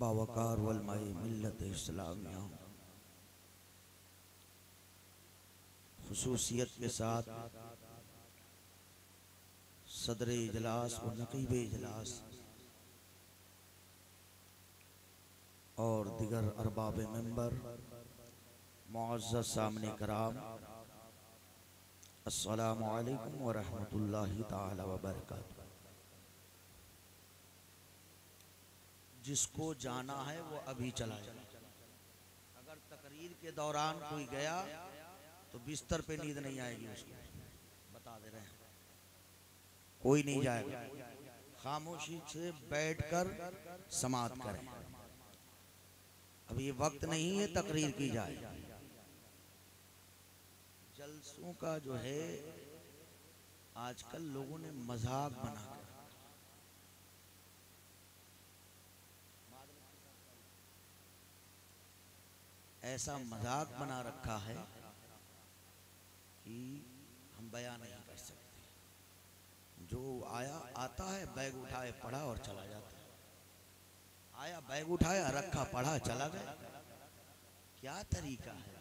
बावकार वलमाए मिल्लत इस्लामिया। खसूसियत के साथ सदर इजलास व नकीब इजलास और दिगर अरबाब मेंबर मुआज़ सामने कराम। असलकम वरहमतुल्लाहि ताला जिसको जाना है वो अभी चला जाए अगर तकरीर के दौरान कोई गया तो बिस्तर पे नींद नहीं आएगी उसको। बता दे रहे हैं। कोई नहीं जाएगा। खामोशी से बैठकर समात करें। अब ये वक्त नहीं है तकरीर की जाए। जलसों का जो है, आजकल लोगों ने मज़ाक बना ऐसा मज़ाक बना रखा है कि हम बयां नहीं कर सकते। जो आया, आता है, बैग उठाए, पढ़ा और चला जाता है। आया, बैग उठाया, रखा, पढ़ा, चला गया। क्या तरीका है?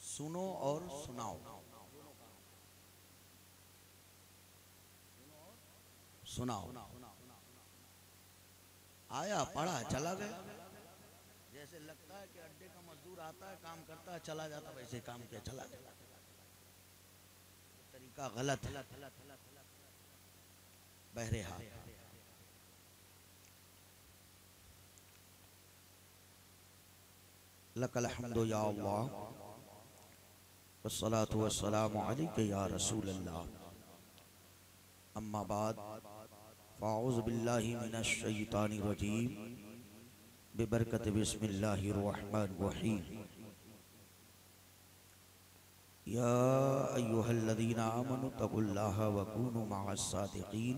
सुनो और सुनाओ। सुनाओ। आया, पढ़ा, चला गया जैसे लगता है कि अड्डे का मजदूर आता है, काम करता है, चला जाता वैसे काम किया, चला गया। तरीका गलत बहरे हाथ। लकल हम्दो या अल्लाह। वस्सलातु वस्सलामु अलैका या रसूल अल्लाह अम्मा बाद। फ़ाउज़ बिल्लाहि मिनश शैतानिर रजीम। बिबरकत बिस्मिल्लाहिर रहमानिर रहीम। या अय्युहल्लज़ीना आमनु तकुल्लाहा व कूनु मअस सादिकीन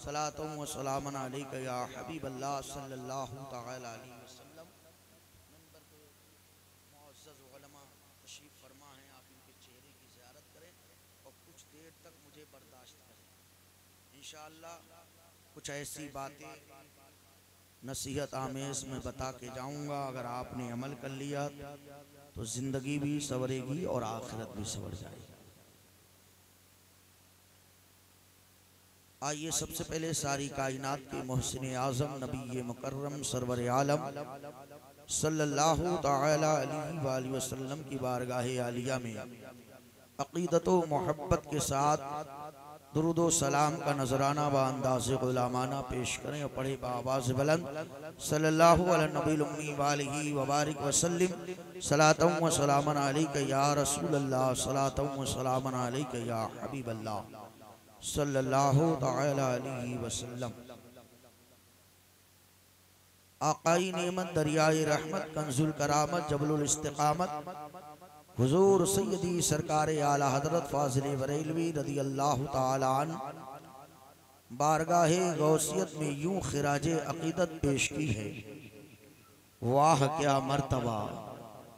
सलातम सलामन या हबीब अल्लाह सल्लल्लाहु अलैहि वसल्लम। मंबर पे मुअज्जज उलमा तशरीफ़ फरमा हैं, आप इनके चेहरे की जियारत करें और कुछ देर तक मुझे बर्दाश्त करें। इंशाल्लाह कुछ ऐसी बातें नसीहत आमेज में बता के जाऊँगा, अगर आपने अमल कर लिया तो ज़िंदगी भी संवरेगी और आखिरत भी संवर जाएगी। आइए सबसे पहले सारी कायनात के मोहसिन आज़म, नबी मुकर्रम, सरवर आलम, सल्लल्लाहु अलैहि वसल्लम की बारगाह आलिया में अकीदत मोहब्बत के साथ दुरुदो सलाम का नजराना व अंदाज गुलामाना पेश करें और पढ़े बाबाज बुलंद। सल्लल्लाहु नबी वालिही वबारिक वसल्लम। सलातम सलामन अलैका या रसूल अल्लाह सलातम सलामन अलैका या हबीब अल्लाह सल्लल्लाहु अलैहि वसल्लम। आकाई नेमत दरियाए रहमत, कंजुल करामत, जबलुल इस्तिकामत। हुजूर सैयदी सरकार आला हज़रत फाजिल बरेलवी रदी अल्लाह तालान बारगाह गौसियत में यूँ खराज अकीदत पेश की है। वाह, क्या मर्तबा।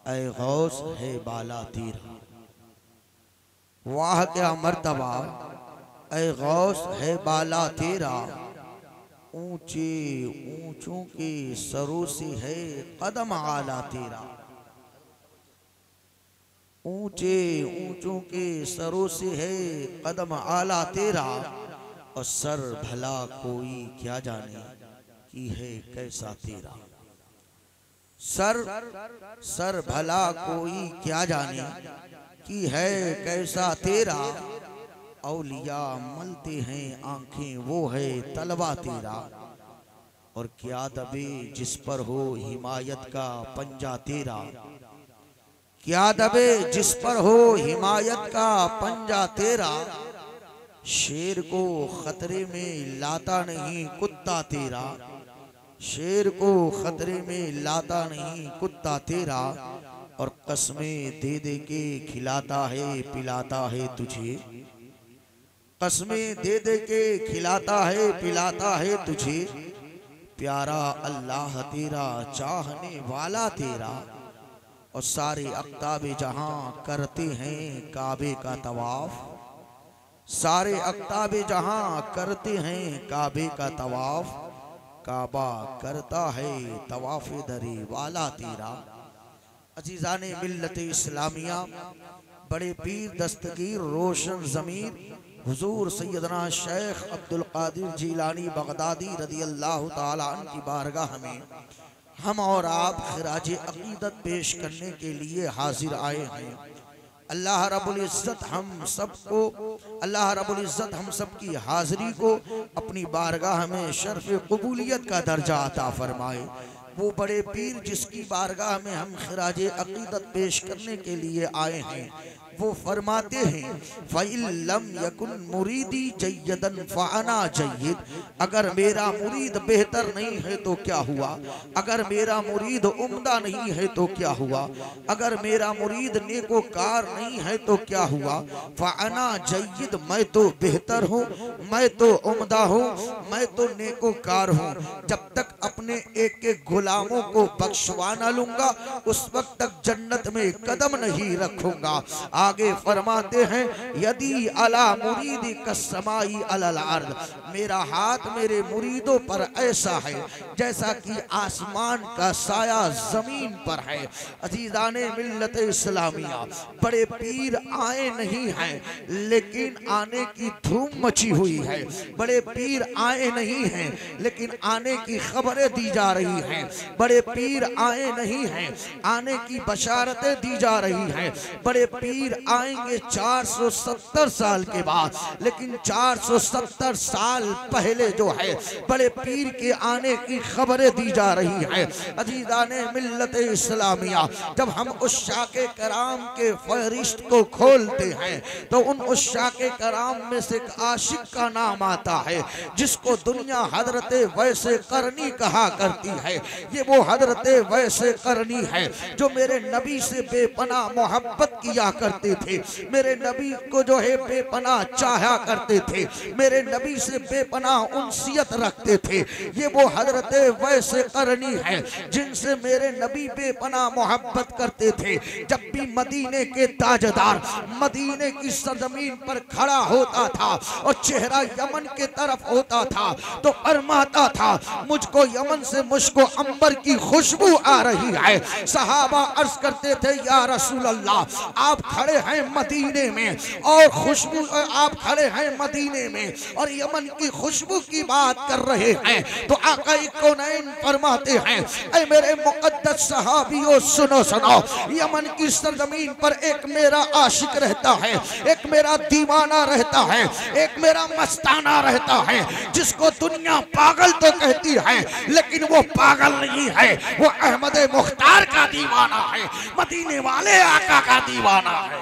ए गौस, है बाला तीरा। वाह, क्या मर्तबा। ए गौस है बाला तेरा। ऊँचे ऊंचों के सरों से है कदम आला तेरा। ऊँचे ऊंचों के सरों से है कदम आला तेरा। और सर भला कोई क्या जाने की है कैसा तेरा। सर सर भला कोई क्या जाने की है कैसा तेरा। औलिया मलते हैं आँखें, वो है तलवा तेरा। और क्या दबे जिस पर हो हिमायत का पंजा तेरा। क्या दबे जिस पर हो हिमायत का पंजा तेरा। शेर को खतरे में लाता नहीं कुत्ता तेरा। शेर को खतरे में लाता नहीं कुत्ता तेरा। और कस्में दे दे के खिलाता है, पिलाता है तुझे। कस्में दे दे के खिलाता है, पिलाता है तुझे। प्यारा अल्लाह तेरा, चाहने वाला तेरा। और सारे अक्ताब जहाँ करते हैं काबे का तवाफ। सारे अक्ताब जहाँ करते हैं काबे का तवाफ। काबा करता है तवाफ दरे वाला तेरा। अजीजा ने मिल्लत इस्लामिया, बड़े पीर दस्तगीर रोशन ज़मीर हुजूर सैदना शेख अब्दुल कादिर जीलानी बगदादी रदी अल्लाह तआला की बारगाह में हम और आप खराज अकीदत पेश करने के लिए हाजिर आए हैं। अल्लाह इज़्ज़त हम सबको, अल्लाह रब्बुल इज़्ज़त हम सब की हाजिरी को अपनी बारगाह में शर्फ कबूलियत का दर्जा अता फरमाए। वो बड़े पीर जिसकी बारगाह में हम खराज अकीदत पेश करने के लिए आए हैं। वो फरमाते हैं फ़ैलम यकुन मुरीदी जयदन फ़ाना जयद अगर मेरा मुरीद बेहतर नहीं है तो क्या हुआ? अगर मेरा मुरीद उम्दा नहीं है तो क्या हुआ? अगर मेरा मुरीद नेकोकार नहीं है तो क्या हुआ? फ़ाना जयद मैं तो बेहतर हूँ, मैं तो उम्दा हूँ, मैं तो नेकोकार हूँ। जब तक अपने एक एक गुलामों को बख्शवा ना लूँगा, उस वक्त तक जन्नत में कदम नहीं रखूँगा। आगे फरमाते हैं, यदि अला मुरीदी कसमाई अर्द, मेरा हाथ मेरे मुरीदों पर ऐसा है, जैसा कि आसमान का साया ज़मीन पर है। अजीजान मिल्लत इस्लामिया, बड़े पीर आए नहीं हैं, लेकिन आने की धूम मची हुई है। बड़े पीर आए नहीं हैं, लेकिन आने की खबरें दी जा रही हैं। बड़े पीर आए नहीं हैं, आने की बशारतें दी जा रही हैं। बड़े पीर आएँगे 470 साल के बाद। लेकिन 470 साल पहले जो है, बड़े पीर के आने की खबरें दी जा रही हैं। अजीदान मिल्लत इस्लामिया, जब हम उस शाके कराम के फहरिस्त को खोलते हैं तो उन उस शाके कराम में से एक आशिक का नाम आता है, जिसको दुनिया हज़रत वैसे करनी कहा करती है। ये वो हज़रत वैसे करनी है, जो मेरे नबी से बेपना मोहब्बत किया करते थे। मेरे नबी को जो है बेपना चाहा करते थे। मेरे नबी से बेपना उनसियत रखते थे। ये वो हज़रत वैसे करनी है, जिनसे मेरे नबी बेपना मोहब्बत करते थे। जब भी मदीने के ताजदार मदीने की सरजमीन पर खड़ा होता था और चेहरा यमन के तरफ़ होता था तो फरमाता था, मुझको यमन से मुझको अंबर की खुशबू आ रही है। सहाबा अर्ज़ करते थे, या रसूल अल्लाह आप खड़े हैं मदीने में, और खुशबू, आप खड़े हैं मदीने में, और यमन की खुशबू की बात कर रहे हैं। तो आकाई कौनैन फरमाते हैं, ऐ मेरे मुकद्दस सहाबियों, सुनो सुनो, यमन की सरजमीन पर एक मेरा आशिक रहता है, एक मेरा दीवाना रहता है, एक मेरा मस्ताना रहता है, जिसको दुनिया पागल तो कहती है, लेकिन वो पागल नहीं है, वो अहमद मुख्तार का दीवाना है, मदीने वाले आका का दीवाना है।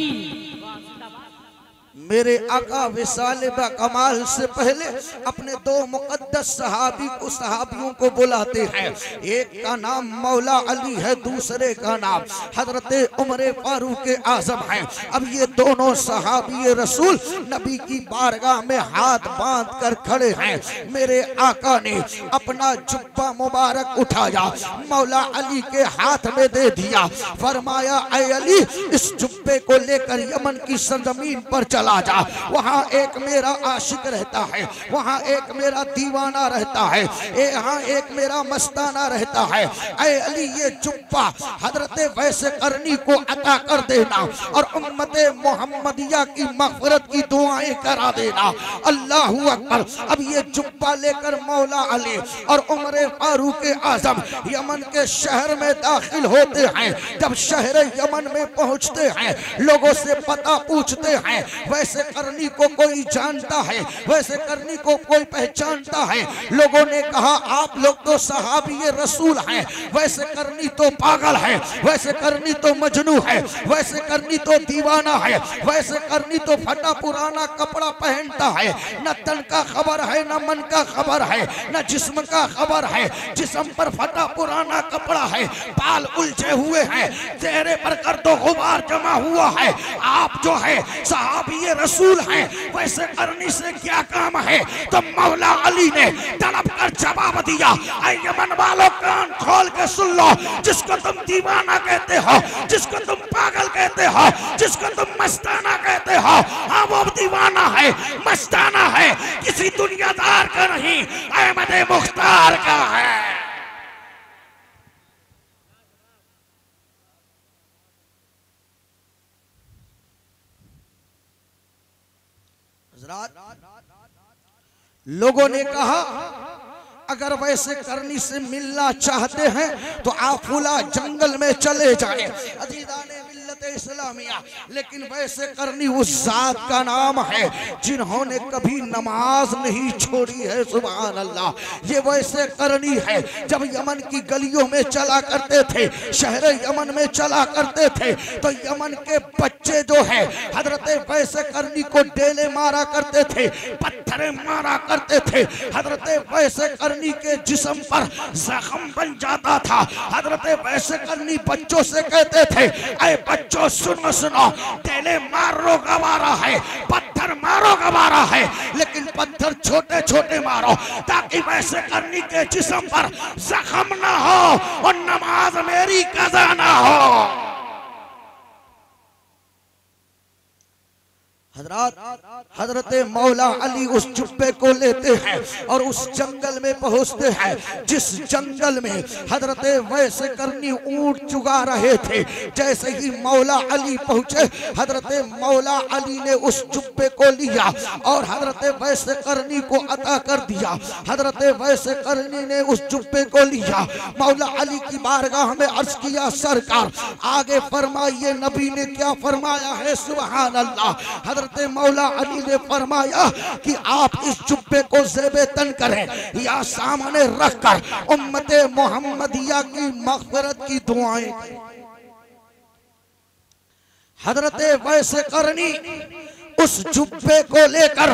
मेरे आका विसाल कमाल से पहले अपने दो मुकद्दस सहाबी को सहाबियों को बुलाते हैं। एक का नाम मौला अली है, दूसरे का नाम हज़रत उमर फारूक आज़म है। अब ये दोनों सहाबी रसूल नबी की बारगाह में हाथ बाँध कर खड़े हैं। मेरे आका ने अपना जुब्बा मुबारक उठाया, मौला अली के हाथ में दे दिया। फरमाया अली, इस जुब्बे को लेकर यमन की सरजमीन पर चला जा वहाँ एक मेरा आशिक रहता है, वहाँ एक मेरा दीवाना रहता है, यहाँ एक मेरा मस्ताना रहता है। ऐ अली, ये जुब्बा हज़रत वैसे करनी को अता कर देना और उम्मत मोहम्मदिया की मफरत की दुआएँ करा देना। अल्लाह अकबर। अब ये जुब्बा लेकर मौला अली और उम्र फारूक आज़म यमन के शहर में दाखिल होते हैं। जब शहर यमन में पहुँचते हैं, लोगों से पता पूछते हैं वैसे करनी को कोई जानता है, वैसे करनी को कोई पहचानता है। लोगों ने कहा, आप लोग तो सहाबी रसूल हैं। वैसे करनी तो पागल है, वैसे करनी तो मजनू है, वैसे करनी तो दीवाना है, वैसे करनी तो फटा पुराना कपड़ा पहनता है। न तन का खबर है, न मन का खबर है, न जिस्म का खबर है। जिस्म पर फटा पुराना कपड़ा है, बाल उलझे हुए हैं, चेहरे पर कर तो गुबार जमा हुआ है। आप जो है, साहबी रसूल हैं। वैसे करनी से क्या काम है? तो मौला अली ने तड़प कर जवाब दिया यमन वालों, कान खोल के सुन लो। जिसको तुम दीवाना कहते हो, जिसको तुम पागल कहते हो, जिसको तुम मस्ताना कहते हो हाँ वो दीवाना है, मस्ताना है। किसी दुनियादार का नहीं, अहमद मुख्तार का है। लोगों ने कहा, अगर वैसे करनी से मिलना चाहते हैं तो आप फुला जंगल में चले जाए। अजीदाने मिल्लत इस्लामिया, लेकिन वैसे करनी उस जात का नाम है, जिन्होंने कभी नमाज़ नहीं छोड़ी है सुबह अल्लाह ये वैसे करनी है, जब यमन की गलियों में चला करते थे, शहर यमन में चला करते थे तो यमन के बच्चे जो है, हज़रत वैसे करनी को डेले मारा करते थे, पत्थरे मारा करते थे। हज़रत वैसे करनी के जिस्म पर जख्म बन जाता था। हज़रत वैसे करनी बच्चों से कहते थे अरे बच्चों सुनो सुनो। डेले मारो गवारा है, पत्थर मारो गवारा है, लेकिन पत्थर छोटे छोटे मारो, ताकि वैसे करनी के जिसम पर जख्म ना हो और नमाज़ मेरी कजा ना हो। हज़रत हज़रत मौला अली उस चुप्पे को लेते हैं और उस जंगल में पहुँचते हैं। जिस जंगल में हज़रत वैसे करनी ऊँट चुगा रहे थे, जैसे ही मौला अली पहुँचे, हज़रत मौला अली ने उस जुब्बे को लिया और हज़रत वैसे करनी को अता कर दिया। हज़रत वैसे करनी ने उस चुप्पे को लिया। मौला अली की बारगाह में अर्ज़ किया, सरकार, आगे फरमाइए, नबी ने क्या फरमाया है? सुबह अल्लाह हज़रत मौला अली ने फरमाया कि आप इस चुप्पे को जेबे तन करें, या सामने रख कर उम्मत मोहम्मदिया की मगफरत की दुआएँ हज़रत वैसे करनी उस जुब्बे को लेकर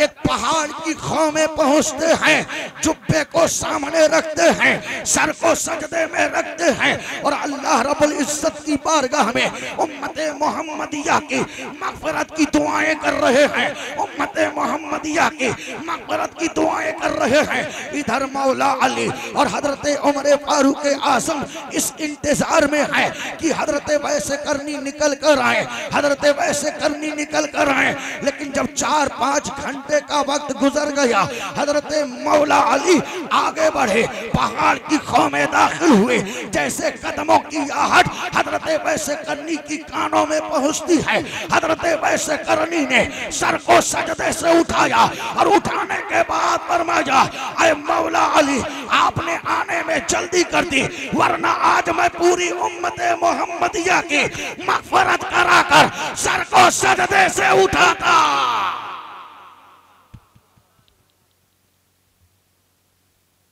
एक पहाड़ की खो में पहुँचते हैं। जुब्बे को सामने रखते हैं, सर को सजदे में रखते हैं और अल्लाह रब्बुल इज़्ज़त की बारगाह में उम्मत मोहम्मदिया की मगफरत की दुआएँ कर रहे हैं। उम्मत मोहम्मदिया की मगफरत की दुआएँ कर रहे हैं। इधर मौला अली और हज़रत उमर फारूक आज़म इस इंतज़ार में है कि हज़रत वैसे करनी निकल कर आए, हज़रत वैसे करनी निकल कर आए। लेकिन जब चार पाँच घंटे का वक्त गुजर गया, हज़रत मौला अली आगे बढ़े, पहाड़ की खो में दाखिल हुए। जैसे कदमों की आहट हज़रत वैसे करनी की कानों में पहुँचती है, हज़रत वैसे करनी ने सर को सजदे से उठाया और उठाने के बाद फरमाया, अरे मौला अली, आपने आने में जल्दी कर दी, वरना आज मैं पूरी उम्मत मोहम्मदिया की मगफरत कराकर सर को सजदे से उठाता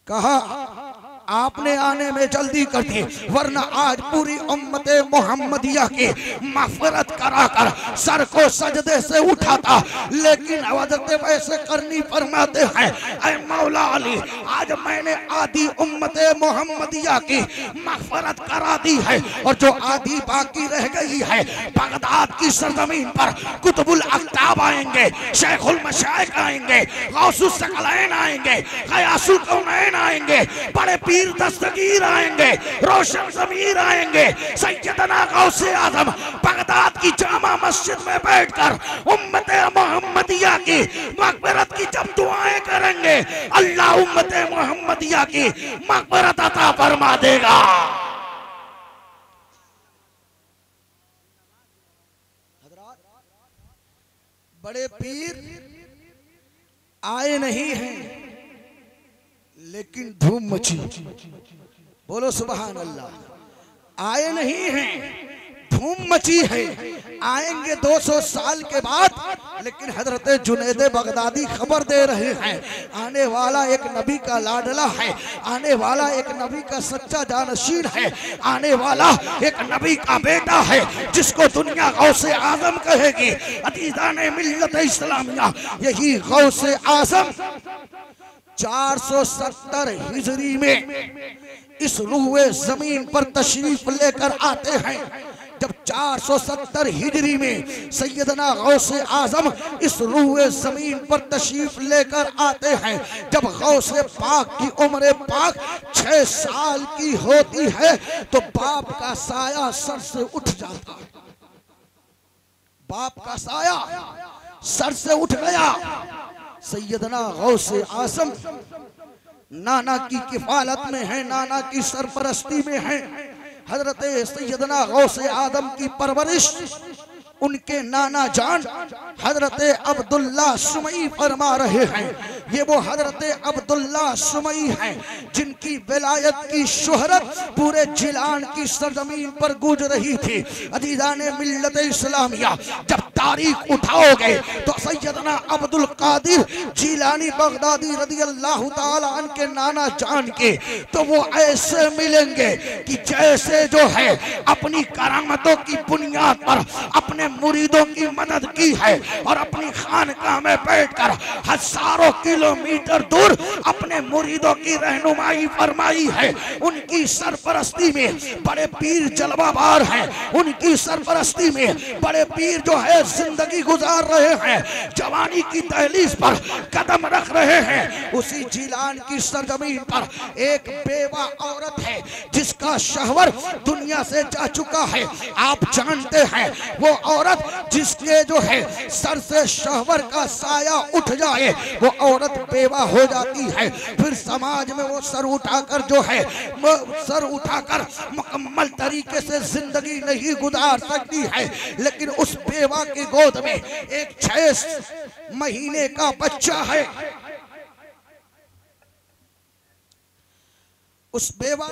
कहा आपने आने में जल्दी कर दी, वरना आज पूरी उम्मत मोहम्मदिया की मफरत कराकर सर को सजदे से उठाता। लेकिन हज़रत वैसे करनी फरमाते हैं, ऐ मौला अली, आज मैंने आधी उम्मत मोहम्मदिया की मफरत करा दी है, और जो आधी बाकी रह गई है, बगदाद की सरजमीन पर कुतुबुल अख्ताब आएँगे, शेखुल मशाइक आएँगे गौसुल सकलैन आएँगे, गयासुल कौनैन आएँगे, बड़े पीर दस्तगीर आएँगे, रोशन जमीर आएँगे। सैयदना गौसे आज़म बगदाद की जामा मस्जिद में बैठकर उम्मत मोहम्मदिया की मकबरत की जब दुआएँ करेंगे, अल्लाह उम्मत मोहम्मदिया की मकबरत अता फरमा देगा। बड़े पीर आए नहीं हैं। लेकिन धूम मची। बोलो सुबह अल्लाह आए नहीं हैं। धूम मची है। आएँगे 200 साल के बाद, लेकिन हज़रत जुनेद बगदादी खबर दे रहे हैं। आने वाला एक नबी का लाडला है। आने वाला एक नबी का सच्चा जानशीन है। आने वाला एक नबी का बेटा है, जिसको दुनिया गौ से आज़म कहेगी। अतीजा ने मिल्लत इस्लामिया, यही गौ से आज़म। 470 हिजरी में इस रूए ज़मीन पर तशरीफ़ लेकर आते हैं। जब 470 हिजरी में सैयदना गौसे आज़म इस रूए ज़मीन पर तशरीफ़ लेकर आते हैं, जब गौसे पाक की उम्र पाक छह साल की होती है तो बाप का साया सर से उठ जाता। है बाप का साया सर से उठ गया। सैयदना गौसे आसम नाना की किफालत में है, नाना की सरपरस्ती में है। हज़रत सैदना गौसे आदम की परवरिश उनके नाना जान हज़रत अब्दुल्ला सुमई फरमा रहे हैं। ये वो हज़रत अब्दुल्ला सुमई हैं, जिनकी विलायत की शोहरत पूरे जिलान की सरजमीन पर गूंज रही थी। अजीजा ने मिल्लत इस्लामिया, जब तारीख उठाओगे तो सैयदना अब्दुल कादिर जिलानी बगदादी रदी अल्लाह के नाना जान के तो वो ऐसे मिलेंगे कि जैसे जो है, अपनी करामतों की बुनियाद पर, अपने मुरीदों की मदद की है और अपनी खानकाह में बैठकर हज़ारों किलोमीटर दूर अपने मुरीदों की रहनुमाई फरमाई है। उनकी सरपरस्ती में बड़े पीर जलवाबार हैं। उनकी सरपरस्ती में बड़े पीर जो है ज़िंदगी गुजार रहे हैं। जवानी की दहलीज पर कदम रख रहे हैं। उसी जिलान की सरजमीन पर एक बेवा औरत है, जिसका शहवर दुनिया से जा चुका है। आप जानते हैं, वो जिसके जो है सर से शहवर का साया उठ जाए, वो औरत बेवा हो जाती है। फिर समाज में वो सर उठाकर जो है सर उठाकर मुकम्मल तरीके से ज़िंदगी नहीं गुजार सकती है। लेकिन उस बेवा की गोद में एक छह महीने का बच्चा है। उस बेवा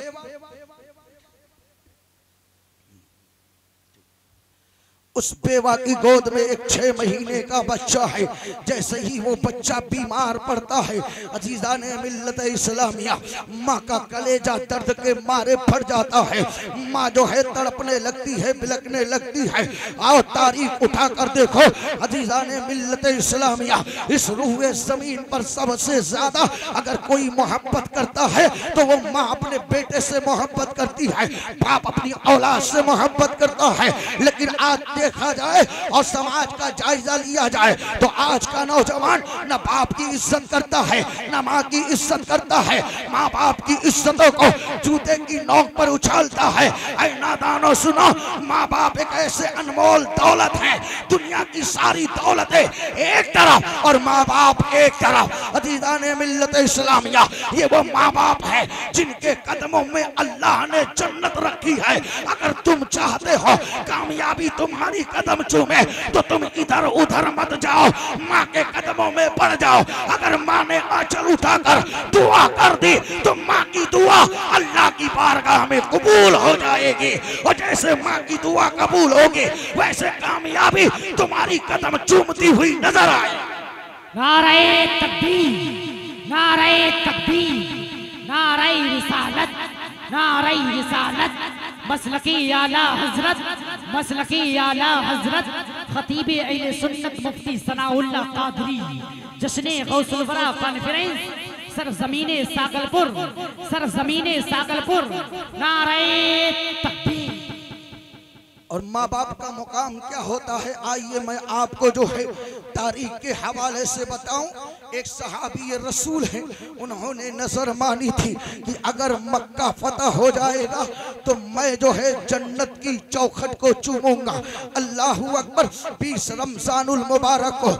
उस बेवा की गोद में एक छह महीने का बच्चा है। जैसे ही वो बच्चा बीमार पड़ता है, अजीजा ने मिल्लत इस्लामिया, माँ का कलेजा दर्द के मारे फट जाता है। माँ जो है तड़पने लगती है बिलकने लगती है। आओ तारीख उठा कर देखो, अजीजा ने मिल्लत इस्लामिया, इस रूह ज़मीन पर सबसे ज़्यादा अगर कोई मोहब्बत करता है तो वो माँ अपने बेटे से मोहब्बत करती है, बाप अपनी औलाद से मोहब्बत करता है। लेकिन आज देखा जाए और समाज का जायजा लिया जाए तो आज का नौजवान न बाप की इज़्ज़त करता है, न माँ की इज़्ज़त करता है। माँ बाप की इज्जतों को जूते की नोक पर उछालता है। ऐ सुनो माँ बाप एक ऐसे अनमोल दौलत है, दुनिया की सारी दौलतें एक तरफ़ और माँ बाप एक तरफ़। अजीजा ने मिल्लत इस्लामिया, ये वो माँ बाप है जिनके कदमों में अल्लाह ने जन्नत रखी है। अगर तुम चाहते हो, कामयाबी तुम्हारी तुम्हारी कदम चूमे तो तुम इधर उधर मत जाओ। माँ के कदमों में पड़ जाओ। अगर माँ ने आंचल उठाकर दुआ कर दी तो माँ की दुआ अल्लाह की बारगाह में कबूल हो जाएगी। और जैसे माँ की दुआ कबूल होगी, वैसे कामयाबी तुम्हारी कदम चूमती हुई नज़र आए नारे तकबीर नारे तकबीर, नारे रिसालत नारे रिसालत। मसलकी आला हज़रत, मसलकी आला हज़रत, खतीब अहले सुन्नत मुफ्ती सनाउल्ला कादरी जश्न गौसुल वरा कॉन्फ्रेंस सर ज़मीन सागलपुर सर ज़मीन सागलपुर, नारे तकबीर। और माँ बाप का मुकाम क्या होता है? आइए मैं आपको जो है तारीख के हवाले से बताऊँ। एक सहाबी रसूल हैं, उन्होंने नज़र मानी थी कि अगर मक्का फतह हो जाएगा तो मैं जो है जन्नत की चौखट को चूमूँगा। अल्लाह अकबर, बीस रमजानुल मुबारक को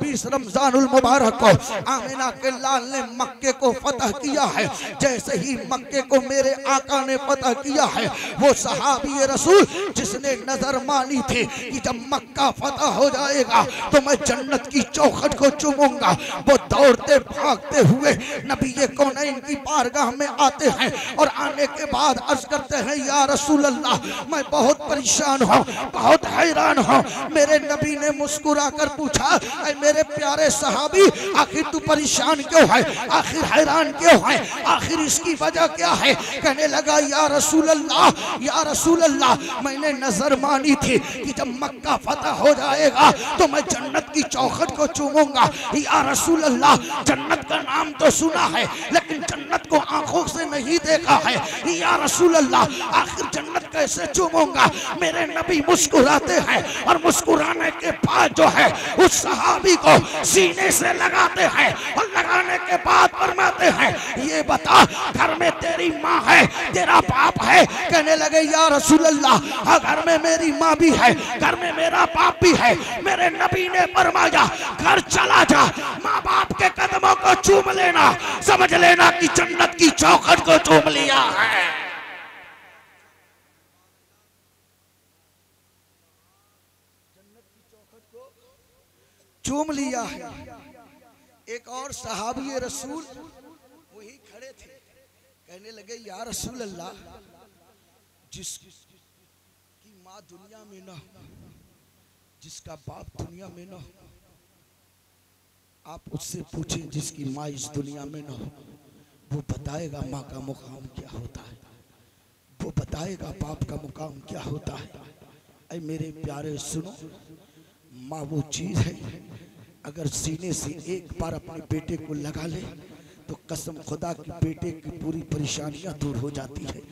बीस रमजानुल मुबारक को आमिना के लाल ने मक्के को फतह किया है, जैसे ही मक्के को मेरे आका ने फतह किया है, वो सहाबी रसूल जिसने नज़र मानी थी कि जब मक्का फतह हो जाएगा तो मैं जन्नत की चौखट को चूमूँगा। वो दौड़ते भागते हुए नबी ये कौन इनकी बारगाह में आते हैं और आने के बाद अर्ज़ करते हैं, या रसूल अल्लाह मैं बहुत परेशान हूँ, बहुत हैरान हूँ। मेरे नबी ने मुस्कुरा कर पूछा, "ऐ मेरे प्यारे सहाबी, आखिर तू परेशान क्यों है? आखिर हैरान क्यों है? आखिर इसकी वजह क्या है? कहने लगा, या रसूल अल्लाह या रसूल अल्लाह मैंने नज़र मानी थी कि जब मक्का फतह हो जाएगा तो मैं जन्नत की चौखट को चूमूँगा। या रसूल अल्लाह जन्नत का नाम तो सुना है, लेकिन जन्नत को आँखों से नहीं देखा है। या रसूल अल्लाह आखिर जन्नत कैसे चूमूँगा? मेरे नबी मुस्कुराते हैं और मुस्कुराने के बाद जो है, उस सहाबी को सीने से लगाते हैं और लगाने के बाद फरमाते हैं, ये बता, घर में तेरी माँ है, तेरा बाप है? कहने लगे, या रसूल अल्लाह हाँ घर में मेरी माँ भी है, घर में मेरा बाप भी है। मेरे नबी ने फरमाया, घर चला जा। माँ बाप के कदमों को चूम लेना, समझ लेना कि जन्नत की चौखट को चूम लिया है। चूम लिया है। एक और सहाबी रसूल वही खड़े थे। कहने लगे, या रसूल अल्लाह जिस माँ दुनिया में न, जिसका बाप दुनिया में न, आप उससे पूछें जिसकी माँ इस दुनिया में न, वो बताएगा माँ का मुकाम क्या होता है। वो बताएगा बाप का मुकाम क्या होता है। अरे मेरे प्यारे सुनो, माँ वो चीज़ है, अगर सीने से एक बार अपने बेटे को लगा ले तो कसम खुदा की बेटे की पूरी परेशानियाँ दूर हो जाती है।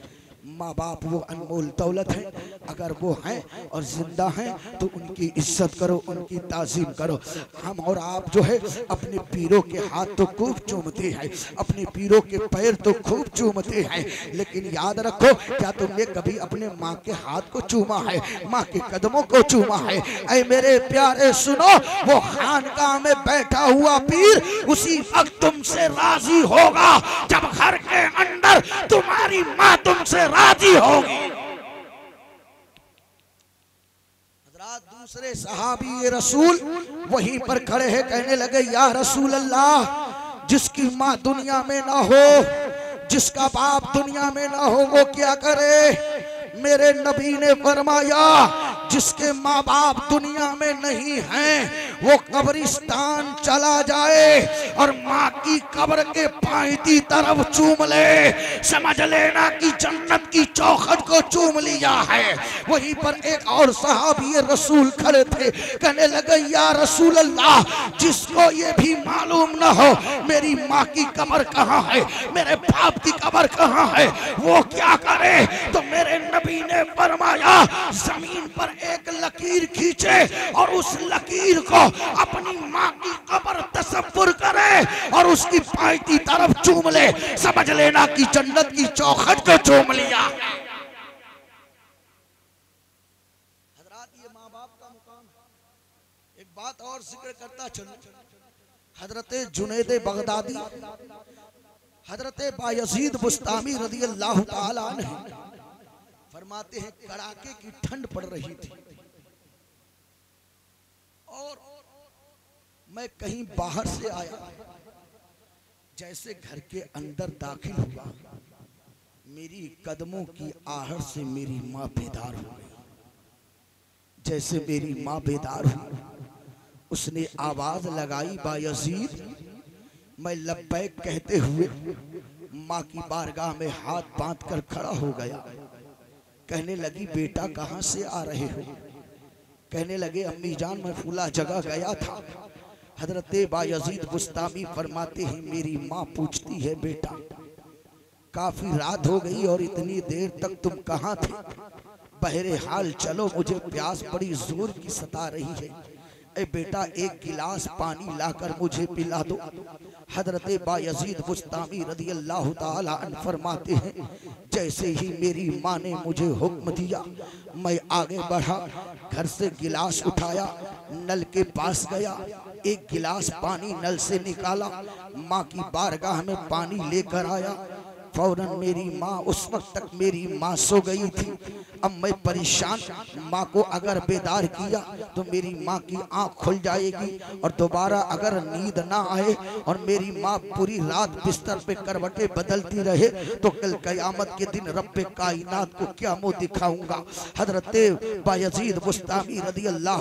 माँ बाप वो अनमोल दौलत है। अगर वो हैं और ज़िंदा हैं तो उनकी इज़्ज़त करो, उनकी ताजीम करो। हम और आप जो है, अपने पीरों के हाथ तो खूब चूमते हैं, अपने पीरों के पैर तो खूब चूमते हैं। लेकिन याद रखो, क्या तुमने कभी अपने माँ के हाथ को चूमा है? माँ के कदमों को चूमा है? ऐ मेरे प्यारे, सुनो, वो खानकाह में बैठा हुआ पीर उसी वक्त तुमसे राज़ी होगा, जब घर के अंदर तुम्हारी माँ तुमसे राज़ी होगी। दूसरे सहाबी रसूल वहीं पर खड़े हैं, कहने लगे, या रसूल अल्लाह जिसकी माँ दुनिया में ना हो, जिसका बाप दुनिया में ना हो, वो क्या करे? मेरे नबी ने फरमाया जिसके माँ बाप दुनिया में नहीं हैं, वो कब्रिस्तान चला जाए और माँ की कब्र के पाईती तरफ़ चूम ले। समझ लेना कि जन्नत की चौखट को चूम लिया है। वहीं पर एक और साहबी रसूल खड़े थे, कहने लगे, या रसूल अल्लाह जिसको ये भी मालूम न हो, मेरी माँ की कब्र कहाँ है? मेरे बाप की कब्र कहाँ है? वो क्या करे? तो मेरे नबी ने फरमाया, ज़मीन पर एक लकीर खींचे और उस लकीर को अपनी माँ की कबर तस्वुर करे और उसकी पाईती तरफ़ चूम ले। समझ लेना कि जन्नत की चौखट को चूम लिया। बात और ज़िक्र करता चलो। हज़रत जुनेद बगदादी, हज़रत बायजीद बुस्तामी रदी अल्लाह ताला फरमाते हैं, कड़ाके की ठंड पड़ रही थी। और मैं कहीं बाहर से आया, जैसे घर के अंदर दाखिल हुआ, मेरी कदमों की आहट से मेरी माँ बेदार हो गई। जैसे मेरी माँ बेदार हुई, उसने आवाज़ लगाई बायजीद मैं लब्बैक कहते हुए माँ की बारगाह में हाथ बाँध कर खड़ा हो गया। कहने लगी, बेटा, कहाँ से आ रहे हो? कहने लगे अम्मी जान मैं फूला जगह गया था। हज़रत बायजीद गुस्तामी फरमाते हैं, मेरी माँ पूछती है, बेटा, काफ़ी रात हो गई और इतनी देर तक तुम कहाँ थे? बहरे हाल, चलो, मुझे प्यास बड़ी ज़ोर की सता रही है। ए बेटा, एक गिलास पानी लाकर मुझे पिला दो। हज़रत बायजीद बुस्तामी रदी अल्लाह अन्हु फरमाते हैं, जैसे ही मेरी माँ ने मुझे हुक्म दिया, मैं आगे बढ़ा, घर से गिलास उठाया, नल के पास गया, एक गिलास पानी नल से निकाला, माँ की बारगाह में पानी लेकर आया फ़ौरन मेरी माँ, उस वक्त तक मेरी माँ सो गई थी। अब मैं परेशान, माँ को अगर बेदार किया तो मेरी माँ की आँख खुल जाएगी और दोबारा अगर नींद ना आए और मेरी माँ पूरी रात बिस्तर पे करवटें बदलती रहे तो कल कयामत के दिन रब कायनात को क्या मुँह दिखाऊँगा? हज़रत बायजीद मुस्तामी रदी अल्लाह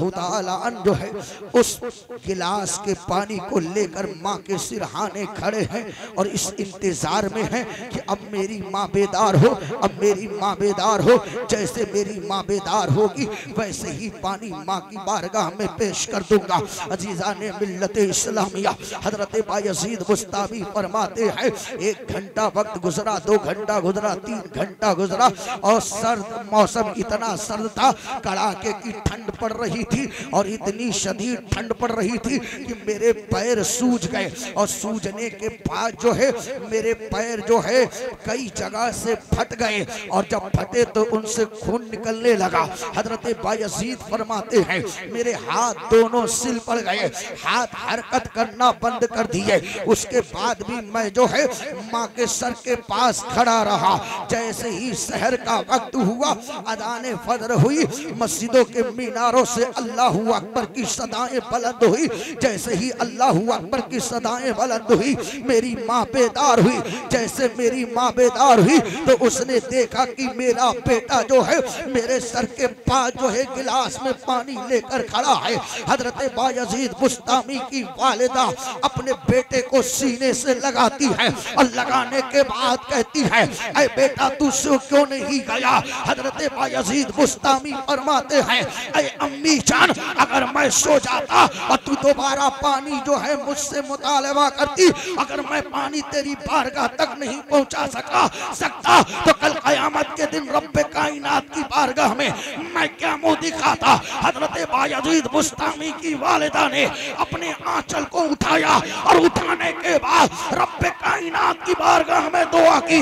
अन जो है। उस गिलास के पानी को लेकर माँ के सिरहाने खड़े हैं और इस इंतज़ार में हैं कि अब मेरी माँ बेदार हो, अब मेरी माँ बेदार हो, जैसे मेरी माँ बेदार होगी, वैसे ही पानी माँ की बारगाह में पेश कर दूँगा। अजीजा ने मिल्लत इस्लामिया, हज़रत बायजीद मुस्तामी फरमाते हैं, एक घंटा वक्त गुजरा, दो घंटा गुजरा, तीन घंटा गुजरा, और सर्द मौसम इतना सर्द था, कड़ाके की ठंड पड़ रही थी, और इतनी शदीद ठंड पड़ रही थी कि मेरे पैर सूज गए, और सूजने के बाद जो है, मेरे पैर जो है कई जगह से फट गए और जब फटे तो उनसे खून निकलने लगा। हज़रत बायजीद फरमाते हैं, मेरे हाथ दोनों सिल पड़ गए, हाथ हरकत करना बंद कर दिए। उसके बाद भी मैं जो है माँ के सर के पास खड़ा रहा। जैसे ही शहर का वक्त हुआ, अदान फजर हुई, मस्जिदों के मीनारों से अल्लाह अकबर की सदाएँ बुलंद हुई। जैसे ही अल्लाह अकबर की सदाएँ बुलंद हुई, मेरी माँ बेदार हुई। जैसे मेरी माँ बेदार हुई तो उसने देखा कि मेरा बेटा जो है, मेरे सर के पास जो है गिलास में पानी लेकर खड़ा है। हज़रत बायजीद मुस्तामी की वालिदा अपने बेटे को सीने से लगाती है और लगाने के बाद कहती है, अरे बेटा, तू सो क्यों नहीं गया? हज़रत बायजीद मुस्तामी फरमाते हैं, अरे अम्मी जान, अगर मैं सो जाता और तू दोबारा पानी जो है मुझसे मुतालबा करती, अगर मैं पानी तेरी बारगाह तक नहीं पहुँचा सका, सकता। तो कल कयामत के दिन रब कायनात की बारगाह में मैं क्या मुँह दिखाता? हज़रत बायजीद मुस्तामी की वालिदा ने अपने आंचल को उठाया और उठाने के बाद रब कायनात की बारगाह में दुआ की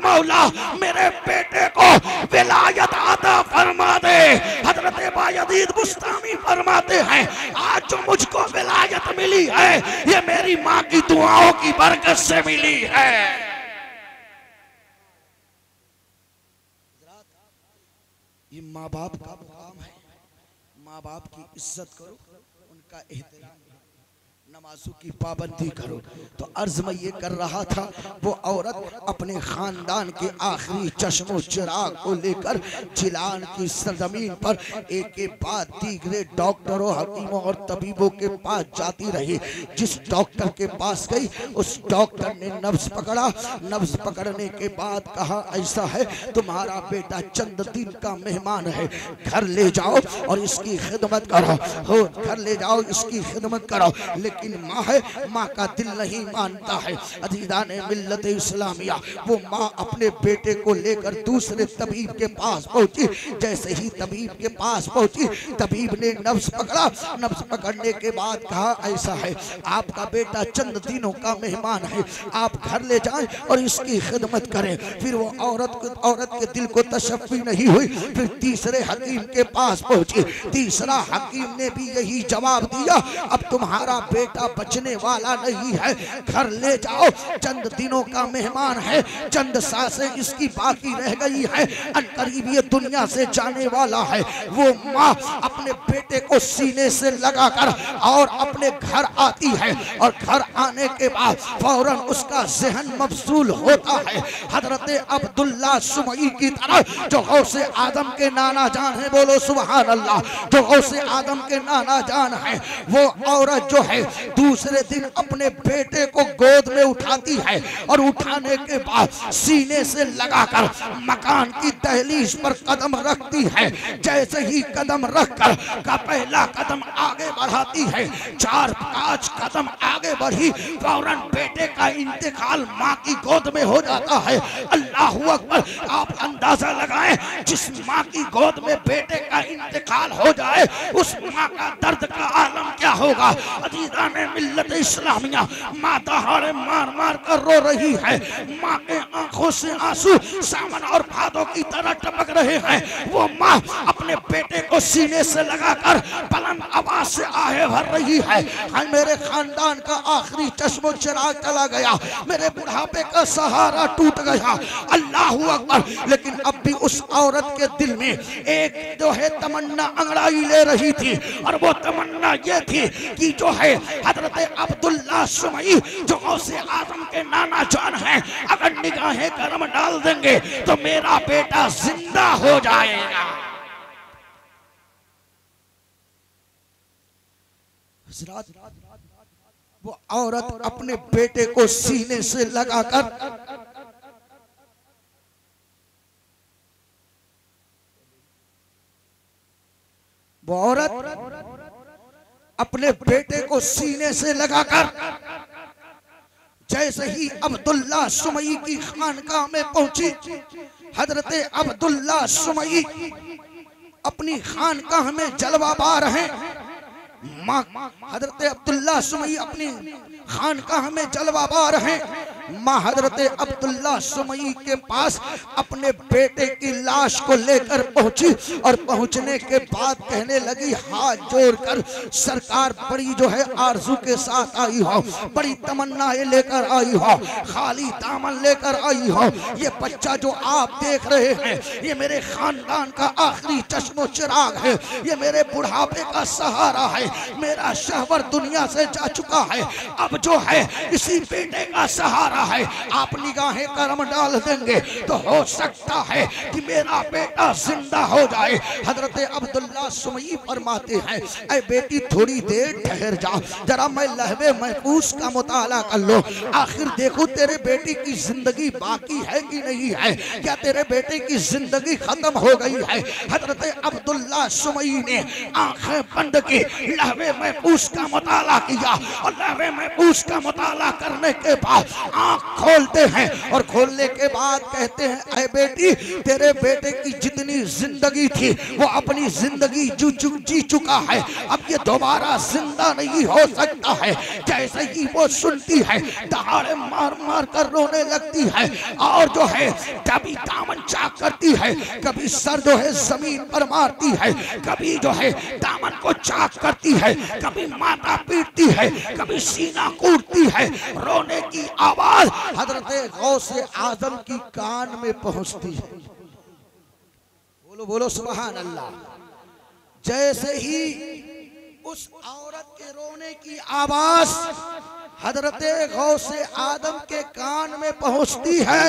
मौला, मेरे बेटे को विलायत अता फरमा दे। हज़रत बायजीद मुस्तामी फरमाते हैं, आज जो मुझको विलायत मिली है, ये मेरी माँ की दुआओं की बरकत से मिली है। ये माँ बाप का मुकाम है। माँ बाप की इज़्ज़त करो उनका एहतराम नमाजों की पाबंदी करो। तो अर्ज़ में ये कर रहा था, वो औरत अपने खानदान के आखिरी चश्मो, चिराग को लेकर जिलान की सरजमीन पर एक के बाद तीसरे डॉक्टरों, हकीमों और तबीबों के पास जाती रही। जिस डॉक्टर के पास गई, उस डॉक्टर ने नब्ज पकड़ा। नब्ज पकड़ने के बाद कहा, ऐसा है, तुम्हारा बेटा चंद दिन का मेहमान है। घर ले जाओ और इसकी खिदमत करो। हो, घर ले जाओ, इसकी खिदमत करो। लेकिन माँ है, माँ का दिल नहीं मानता है। अजीदा ने मिल्लत इस्लामिया, वो माँ अपने बेटे को लेकर दूसरे तबीब के पास पहुँची। जैसे ही तबीब के पास पहुँची, तबीब ने नब्ज पकड़ा। नब्ज पकड़ने के बाद कहा, ऐसा है, आपका बेटा चंद दिनों का मेहमान है। आप घर ले जाएँ और इसकी खिदमत करें। फिर वो औरत औरत के दिल को तशफी नहीं हुई। फिर तीसरे हकीम के पास पहुँची। तीसरा हकीम ने भी यही जवाब दिया, अब तुम्हारा बेटा बचने वाला नहीं है। घर ले जाओ। चंद दिनों का मेहमान है। चंद साँसें इसकी बाकी रह गई है। करीब ये दुनिया से जाने वाला है। वो माँ अपने बेटे को सीने से लगाकर और अपने घर आती है। और घर आने के बाद फ़ौरन उसका जहन मफसूल होता है। हज़रत अब्दुल्ला सुमई की तरह, जो गौसे आदम के नाना जान है, बोलो सुबह अल्लाह। जो गौसे आदम के नाना जान है, वो औरत जो है दूसरे दिन अपने बेटे को गोद में उठाती है और उठाने के बाद सीने से लगाकर मकान की दहलीज पर कदम रखती है। जैसे ही कदम रखकर का पहला कदम आगे बढ़ाती है, चार पाँच कदम आगे बढ़ी, फ़ौरन बेटे का इंतकाल माँ की गोद में हो जाता है। अल्लाह अकबर, आप अंदाज़ा लगाएँ, जिस माँ की गोद में बेटे का इंतकाल हो जाए, उस माँ का दर्द का आलम क्या होगा? अज़ीज़ खानदान मिल्लत इस्लामिया माँ दहाड़े मार मार कर रो रही है। माँ के आँखों से आँसू सावन और भादों की तरह टपक रहे हैं। वो माँ अपने बेटे को सीने से लगाकर बुलंद आवाज़ से आहे भर रही है। हाय मेरे खानदान का आखिरी चश्मो चिराग चला गया। मेरे बुढ़ापे का सहारा टूट गया। अल्लाह अकबर। लेकिन अब भी उस औरत के दिल में एक जो है तमन्ना अंगड़ाई ले रही थी। और वो तमन्ना ये थी कि जो है हज़रत अब्दुल्ला सुमई, जो गौसे आज़म के नाना जान हैं, अगर निगाहें करम डाल देंगे तो मेरा बेटा ज़िंदा हो जाएगा। वो औरत अपने बेटे को सीने से लगाकर वो औरत अपने बेटे को सीने से लगाकर। जैसे ही अब्दुल्ला सुमई की खानकाह में पहुँची हज़रत अब्दुल्ला सुमई अपनी खानकाह में जलवा पा हैं माँ हज़रत अब्दुल्ला सुमई अपनी खानकाह में जलवा रहे। हैं माँ हज़रत अब्दुल्ला सुमई के पास अपने बेटे की लाश को लेकर पहुँची और पहुँचने के बाद कहने लगी, हाथ जोड़कर, सरकार बड़ी जो है आरज़ू के साथ आई हो, बड़ी तमन्नाएँ लेकर आई हो, खाली दामन लेकर आई हो। ये बच्चा जो आप देख रहे हैं, ये मेरे खानदान का आखिरी चश्मो चिराग है, ये मेरे बुढ़ापे का सहारा है, मेरा शहवर दुनिया से जा चुका है। अब जो है, इसी बेटे का सहारा है, आप निगाहें कर्म डाल देंगे तो हो सकता है कि मेरा बेटा ज़िंदा हो जाए। हज़रत अब्दुल्ला सुमई फरमाते हैं, ऐ बेटी, थोड़ी देर ठहर जा, जरा मैं लहवे महफूज का मुताला कर लो। आखिर देखो तेरे बेटी की ज़िंदगी बाकी है कि नहीं है? क्या तेरे बेटे की ज़िंदगी खत्म हो गई है? हज़रत अब्दुल्ला सुमई ने आँखें बंद की, लहवे महफूज का मुताला किया। और लहवे महफूज का मुताला करने के बाद आँख खोलते हैं और खोलने के बाद कहते हैं, अरे बेटी, तेरे बेटे की जितनी ज़िंदगी थी, वो अपनी ज़िंदगी जू चुक जी चुका है। अब ये दोबारा ज़िंदा नहीं हो सकता है। जैसे ही वो सुनती है, दहाड़े मार मार कर रोने लगती है और जो है, कभी दामन चाक करती है, कभी सर जो है ज़मीन पर मारती है, कभी जो है दामन को चाक करती है, कभी माता पीटती है, कभी सीना कूटती है, रोने की आवाज़ हज़रत गौसे आज़म की कान में पहुँचती है। बोलो बोलो सुबहान अल्लाह जैसे ही उस औरत के रोने की आवाज़ हज़रत गौसे आदम के कान में पहुँचती है,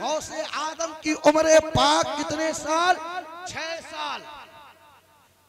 गौसे आदम की उम्र पाक कितने साल? छह साल।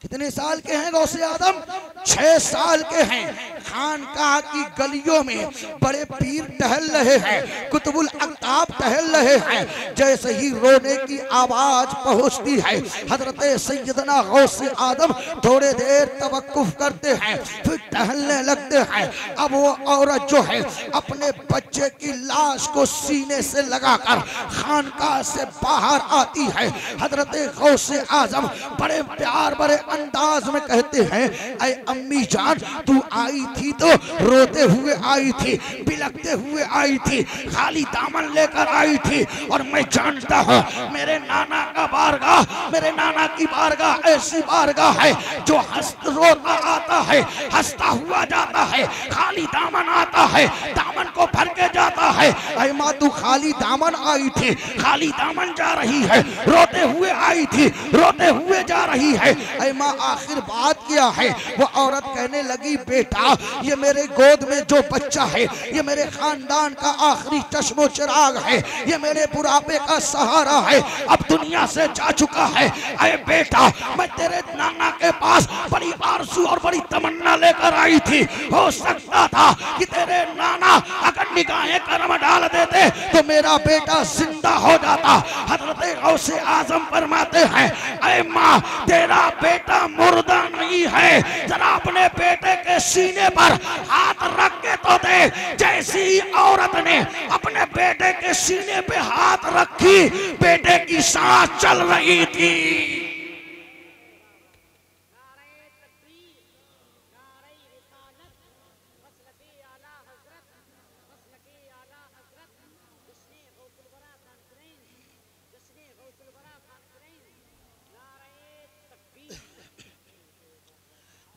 कितने साल के हैं गौसे आदम? छह साल के हैं। खानकाह की गलियों में बड़े पीर टहल रहे हैं, कुतुबुल अक्ताब टहल रहे हैं, जैसे ही रोने की आवाज़ पहुँचती है, हज़रत सैयदना गौसे आदम थोड़े देर तवक्कुफ करते हैं, फिर टहलने लगते हैं। अब वो औरत जो है, अपने बच्चे की लाश को सीने से लगाकर खानका से बाहर आती है। हज़रत गौसे आज़म बड़े प्यार बड़े अंदाज में कहते हैं अरे अम्मी जान, तू आई थी तो रोते हुए आई थी बिलकते हुए आई थी, खाली दामन लेकर आई थी, और मैं जानता हूँ, मेरे नाना का बारगाह, मेरे नाना की बारगाह ऐसी बारगाह है, जो हंस रोता आता है, हंसता हुआ जाता है, खाली दामन आता है, दामन को भर के जाता है अय माँ, तू खाली दामन आई थी, खाली दामन जा रही है, रोते हुए आई थी, रोते हुए जा रही है अय माँ आखिर बात क्या है? वो औरत कहने लगी, बेटा, ये मेरे गोद में जो बच्चा है, ये मेरे खानदान का आखिरी चश्मो चिराग है, ये मेरे बुढ़ापे का सहारा है, अब दुनिया से जा चुका है। अरे बेटा, मैं तेरे नाना के पास बड़ी आरसू और बड़ी तमन्ना लेकर आई थी। हो सकता था कि तेरे नाना अगर निगाहें कर्म डाल देते तो मेरा बेटा ज़िंदा हो जाता। हज़रत गौसे आज़म फरमाते हैं, अरे माँ, तेरा बेटा मुर्दा नहीं है। जरा अपने बेटे के सीने पर हाथ रख के तो दे। जैसी औरत ने अपने बेटे के सीने पे हाथ रखी, बेटे की सांस चल रही थी।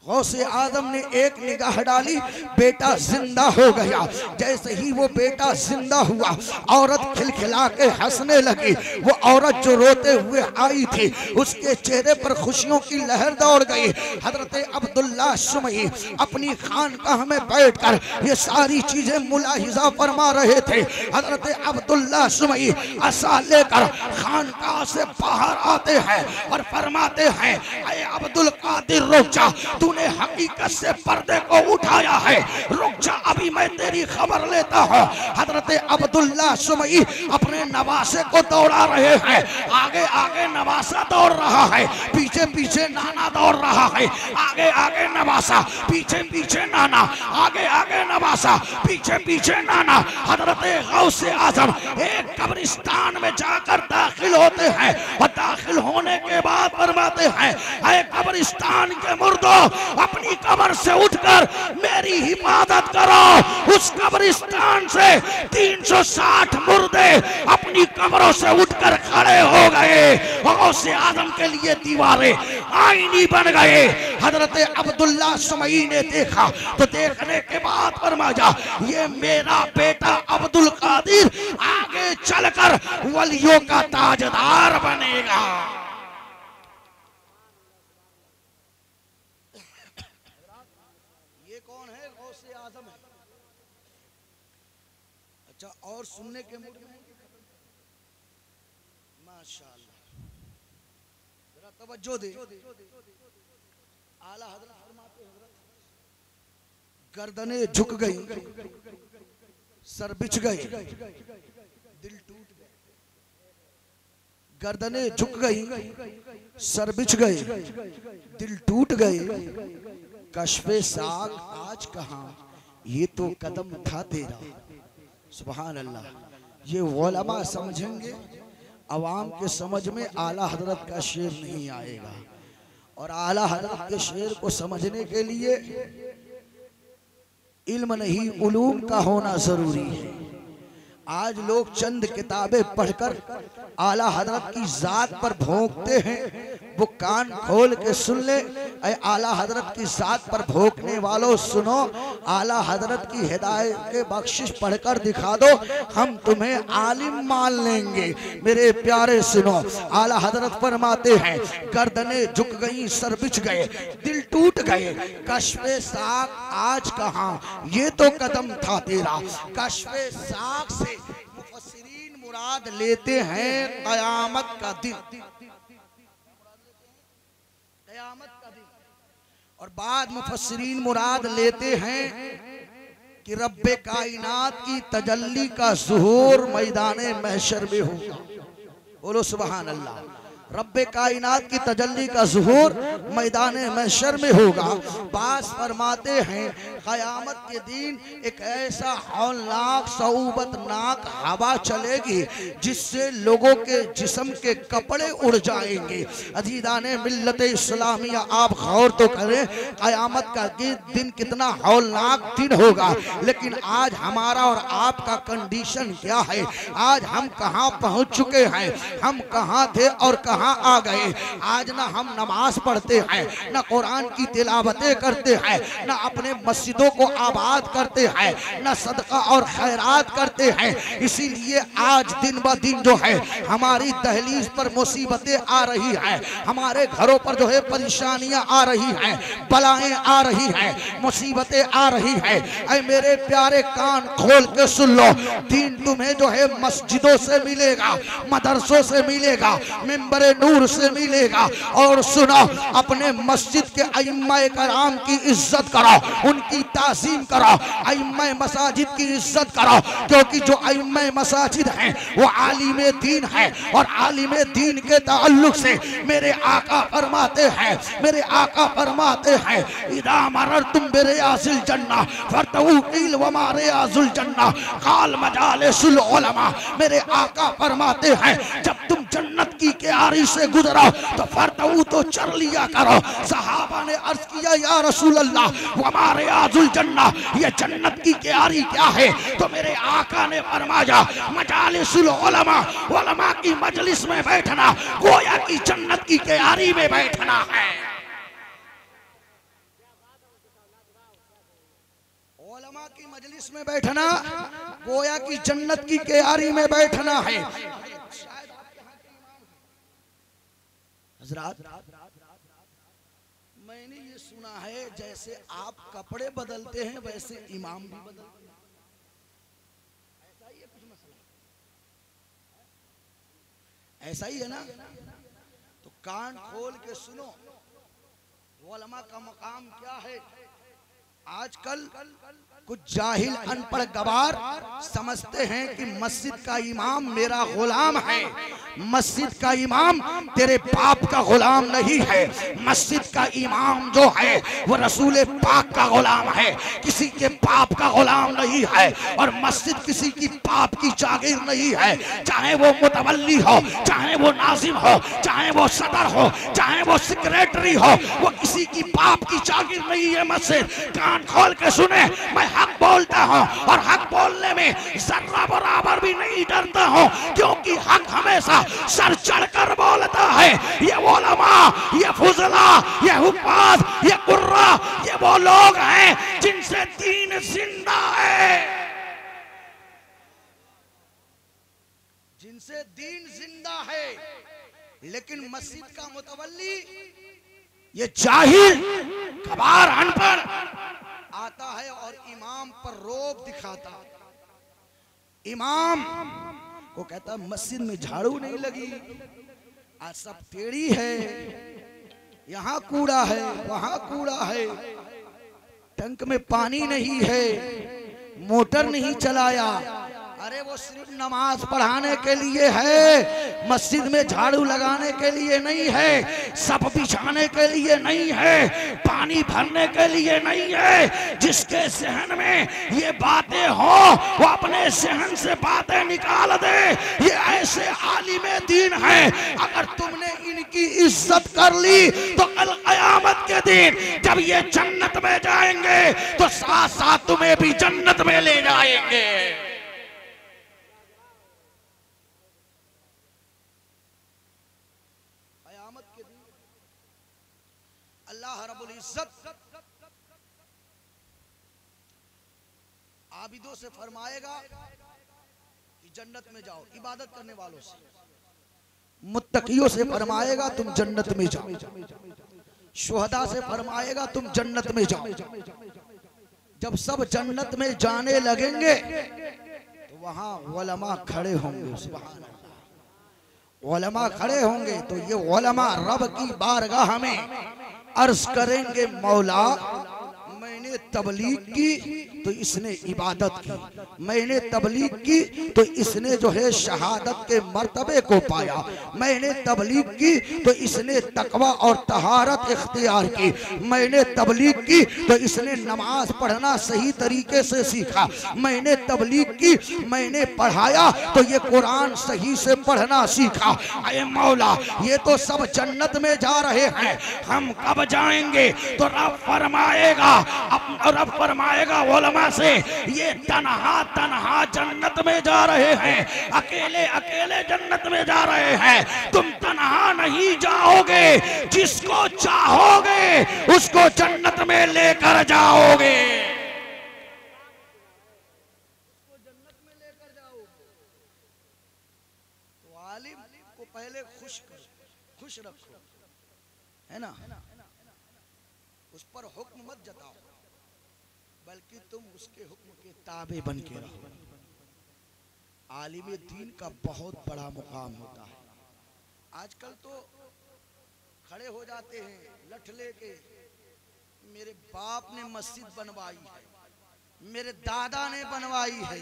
गौसे आज़म ने एक निगाह डाली, बेटा ज़िंदा हो गया। जैसे ही वो बेटा ज़िंदा हुआ, औरत खिलखिला के हंसने लगी। वो औरत जो रोते हुए आई थी, उसके चेहरे पर खुशियों की लहर दौड़ गई। हज़रत अब्दुल्ला सुमई अपनी खानकाह में बैठकर ये सारी चीज़ें मुलाहिजा फरमा रहे थे। हज़रत अब्दुल्ला सुमई असा लेकर खानकाह से बाहर आते हैं और फरमाते हैं अब्दुल कादिर रुक जा तूने हकीकत से पर्दे को उठाया है। रुक जा, अभी मैं तेरी खबर लेता हूँ। हज़रत अब्दुल्ला सुमई अपने नवासे को दौड़ा रहे हैं। आगे आगे नवासा दौड़ रहा है। पीछे पीछे नाना दौड़ रहा है। आगे आगे नवासा, पीछे पीछे नाना। आगे आगे नवासा, पीछे पीछे नाना। हज़रत गौसे आज़म एक कब्रिस्तान में जाकर दाखिल होते हैं और दाखिल होने के बाद फरमाते हैं कब्रिस्तान के मुर्दों अपनी कब्र से उठकर मेरी हिफाजत करो। उस कब्रिस्तान से 360 मुर्दे अपनी कब्रों से उठकर खड़े हो गए। गौसे आज़म के लिए दीवारें आईनी बन गए। हज़रत अब्दुल्ला सुमई ने देखा तो देखने के बाद फरमाया, ये मेरा बेटा अब्दुल कादिर आगे चलकर वलियों का ताजदार बनेगा ये कौन है गौसे आज़म है अच्छा और सुनने के मूड में। माशाल्लाह। जरा तवज्जो दे। आला हज़रत फरमाते हज़रत गर्दनें झुक गई। सर बिछ गए। दिल टूट गए। गर्दनें झुक गई। सर बिछ गए। दिल टूट गए। कशफे साग आज कहा? ये तो कदम था तेरा। सुबहान अल्लाह ये वोलमा समझेंगे, अवाम के समझ में आला हज़रत का शेर नहीं आएगा। और आला हज़रत के शेर को समझने के लिए इल्म नहीं, उलूम का होना ज़रूरी है। आज लोग चंद किताबें पढ़कर आला हज़रत की जात पर भोंकते हैं वो कान खोल के सुन ले आला हज़रत की जात पर भोंकने वालों सुनो आला हज़रत की हिदायत के बख्शिश पढ़कर दिखा दो, हम तुम्हें आलिम मान लेंगे। मेरे प्यारे सुनो, आला हज़रत फरमाते हैं, गर्दने झुक गई, सर बिछ गए, दिल टूट गए। कशफे साक आज कहा? ये तो कदम था तेरा। कशफे साक से मुराद लेते हैं, कयामत का दिन। कयामत और बाद मुफसरीन मुराद लेते हैं कि रब्बे कायनात की तजल्ली का जहूर मैदान महशर में होगा बोलो सुबहान अल्लाह रब्बे कायनात की तजल्ली का जहूर मैदान महशर में होगा। बास फरमाते हैं क़यामत के दिन एक ऐसा हौलनाक सऊबतनाक हवा चलेगी, जिससे लोगों के जिस्म के कपड़े उड़ जाएँगे। अजीदान मिल्लत इस्लामिया, आप गौर तो करें, क़यामत का दिन कितना हौलनाक दिन होगा। लेकिन आज हमारा और आपका कंडीशन क्या है? आज हम कहाँ पहुँच चुके हैं? हम कहाँ थे और कहाँ आ गए? आज ना हम नमाज़ पढ़ते हैं, ना कुरान की तिलावतें करते हैं, ना अपने मस्जिदों को आबाद करते हैं, ना सदका और खैरात करते हैं। इसीलिए आज दिन ब दिन जो है, हमारी दहलीज पर मुसीबतें आ रही है। हमारे घरों पर जो है परेशानियाँ आ रही हैं, बलाएँ आ रही हैं, मुसीबतें आ रही हैं। ऐ मेरे प्यारे कान खोल के सुन लो, दिन तुम्हें जो है मस्जिदों से मिलेगा, मदरसों से मिलेगा, मिंबर नूर से मिलेगा। और सुनो, अपने मस्जिद के अम्मा कराम की इज़्ज़त करो, उनकी तासीम करो, अइम्मा मसाजिद की इज़्ज़त करो, क्योंकि जो अइम्मा मसाजिद हैं, वो आलिम दीन है, और आलिम दीन के ताल्लुक से मेरे आका फरमाते हैं, मेरे आका फरमाते हैं, इदा मरर तुम मेरे आसिल जन्ना फरतऊल वमारे आजुल जन्ना, काल मजाले सुल उलमा, मेरे आका फरमाते हैं, जब तुम जन्नत की क्यारी से गुजरा तो फरतऊ तो चल लिया करो। सहाबा ने अर्ज़ किया, या रसूल अल्लाह हमारे आजुल जन्ना ये जन्नत की क्यारी क्या है? तो मेरे आका ने फरमाया, मजालिसुल उलमा उलमा की मजलिस में बैठना, गोया की जन्नत की क्यारी में बैठना है। की मजलिस में बैठना, गोया की जन्नत की क्यारी में बैठना है। हजरात मैंने ये सुना है, जैसे आप कपड़े बदलते हैं, वैसे इमाम भी बदलते हैं। ऐसा ही है कुछ मसला। ऐसा ही है ना? तो कान खोल के सुनो वलमा का मकाम क्या है? आजकल कुछ जाहिल अनपढ़ गवार समझते हैं कि मस्जिद का इमाम मेरा गुलाम है। मस्जिद का इमाम तेरे बाप का गुलाम नहीं है। मस्जिद का इमाम जो है, वो रसूल पाक का गुलाम है। किसी के बाप का गुलाम नहीं है और मस्जिद किसी की बाप की जागीर नहीं है। चाहे वो मुतवल्ली हो, चाहे वो नाजिम हो, चाहे वो सदर हो, चाहे वो सेक्रेटरी हो, वो किसी की बाप की जागीर नहीं है मस्जिद। कान खोल के सुने, मैं हक बोलता हूँ और हक बोलने में जर्रा बराबर भी नहीं डरता हूँ, क्योंकि हक हमेशा सर चढ़कर बोलता है, ये ओलमा ये फुजला, ये हुफाज, ये कुर्रा, ये वो लोग हैं जिनसे दीन ज़िंदा है। जिनसे दीन ज़िंदा है, लेकिन मस्जिद का मुतवल्ली, ये जाहिल कबार अनपढ़ आता है और इमाम पर रोब दिखाता इमाम को कहता, मस्जिद में झाड़ू नहीं लगी, आज सब टेढ़ी है, यहाँ कूड़ा है, वहाँ कूड़ा है, टंक में पानी नहीं है, मोटर नहीं चलाया वो सिर्फ़ नमाज़ पढ़ाने के लिए है। मस्जिद में झाड़ू लगाने के लिए नहीं है। सब बिछाने के लिए नहीं है। पानी भरने के लिए नहीं है। जिसके सहन में ये बातें हो, वो अपने सहन से बातें निकाल दे। ये ऐसे आलिम दीन है। अगर तुमने इनकी इज़्ज़त कर ली तो कल कयामत के दिन जब ये जन्नत में जाएँगे तो साथ साथ तुम्हें भी जन्नत में ले जाएँगे कयामत के दिन अल्लाह रब्बुल इज़्ज़त आबिदों से फरमाएगा कि जन्नत में जाओ, इबादत करने वालों से। मुत्तकियों से फरमाएगा, तुम जन्नत में जाओ। शुहदा से फरमाएगा, तुम जन्नत में जाओ। जब सब जन्नत में जाने लगेंगे तो वहाँ वलमा खड़े होंगे ओलमा खड़े होंगे तो ये ओलमा रब की बारगाह में अर्ज़ करेंगे मौला मैंने तबलीग की तो इसने इबादत की। मैंने तबलीग की तो इसने जो है शहादत के मर्तबे को पाया। मैंने तबलीग की तो इसने तकवा और तहारत इख्तियार की। मैंने तबलीग की तो इसने नमाज़ पढ़ना सही तरीके से सीखा। मैंने तबलीग की, मैंने पढ़ाया तो ये कुरान सही से पढ़ना सीखा। अरे मौला, ये तो सब जन्नत में जा रहे हैं। हम कब जाएँगे? तो रब फरमाएगा अब रब फरमाएगा ओलमा से। ये तनहा तनहा जन्नत में जा रहे हैं। अकेले अकेले जन्नत में जा रहे हैं। तुम तनहा नहीं जाओगे। जिसको चाहोगे, उसको जन्नत में लेकर जाओगे। तो पहले खुश करो, खुश रखो। है ना उस पर हुक्म मत जताओ बल्कि तुम उसके हुक्म के ताबे बन के रहो। आलिम दीन का बहुत बड़ा मुकाम होता है। आजकल तो खड़े हो जाते हैं, लठ लेके, मेरे बाप ने मस्जिद बनवाई है, मेरे दादा ने बनवाई है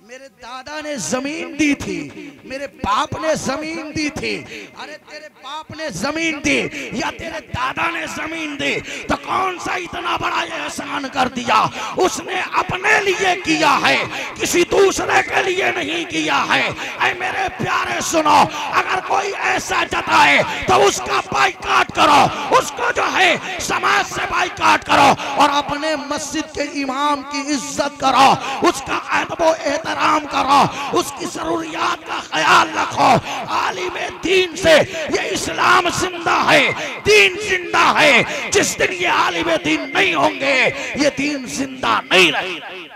मेरे दादा ने ज़मीन दी थी, मेरे बाप ने ज़मीन दी थी। अरे तेरे बाप ने ज़मीन दी, या तेरे दादा ने ज़मीन दी तो कौन सा इतना बड़ा एहसान कर दिया? उसने अपने लिए किया है, किसी दूसरे के लिए नहीं किया है। ऐ मेरे प्यारे सुनो, अगर कोई ऐसा जताए तो उसका बाइकाट करो, उसको जो है समाज से बाइकाट करो, और अपने मस्जिद के इमाम की इज़्ज़त करो, उसका अदब एहतराम करो, उसकी ज़रूरियात का ख्याल रखो। आलिम दीन से ये इस्लाम ज़िंदा है, दीन ज़िंदा है। जिस दिन ये आलिम दीन नहीं होंगे, ये दीन ज़िंदा नहीं रहे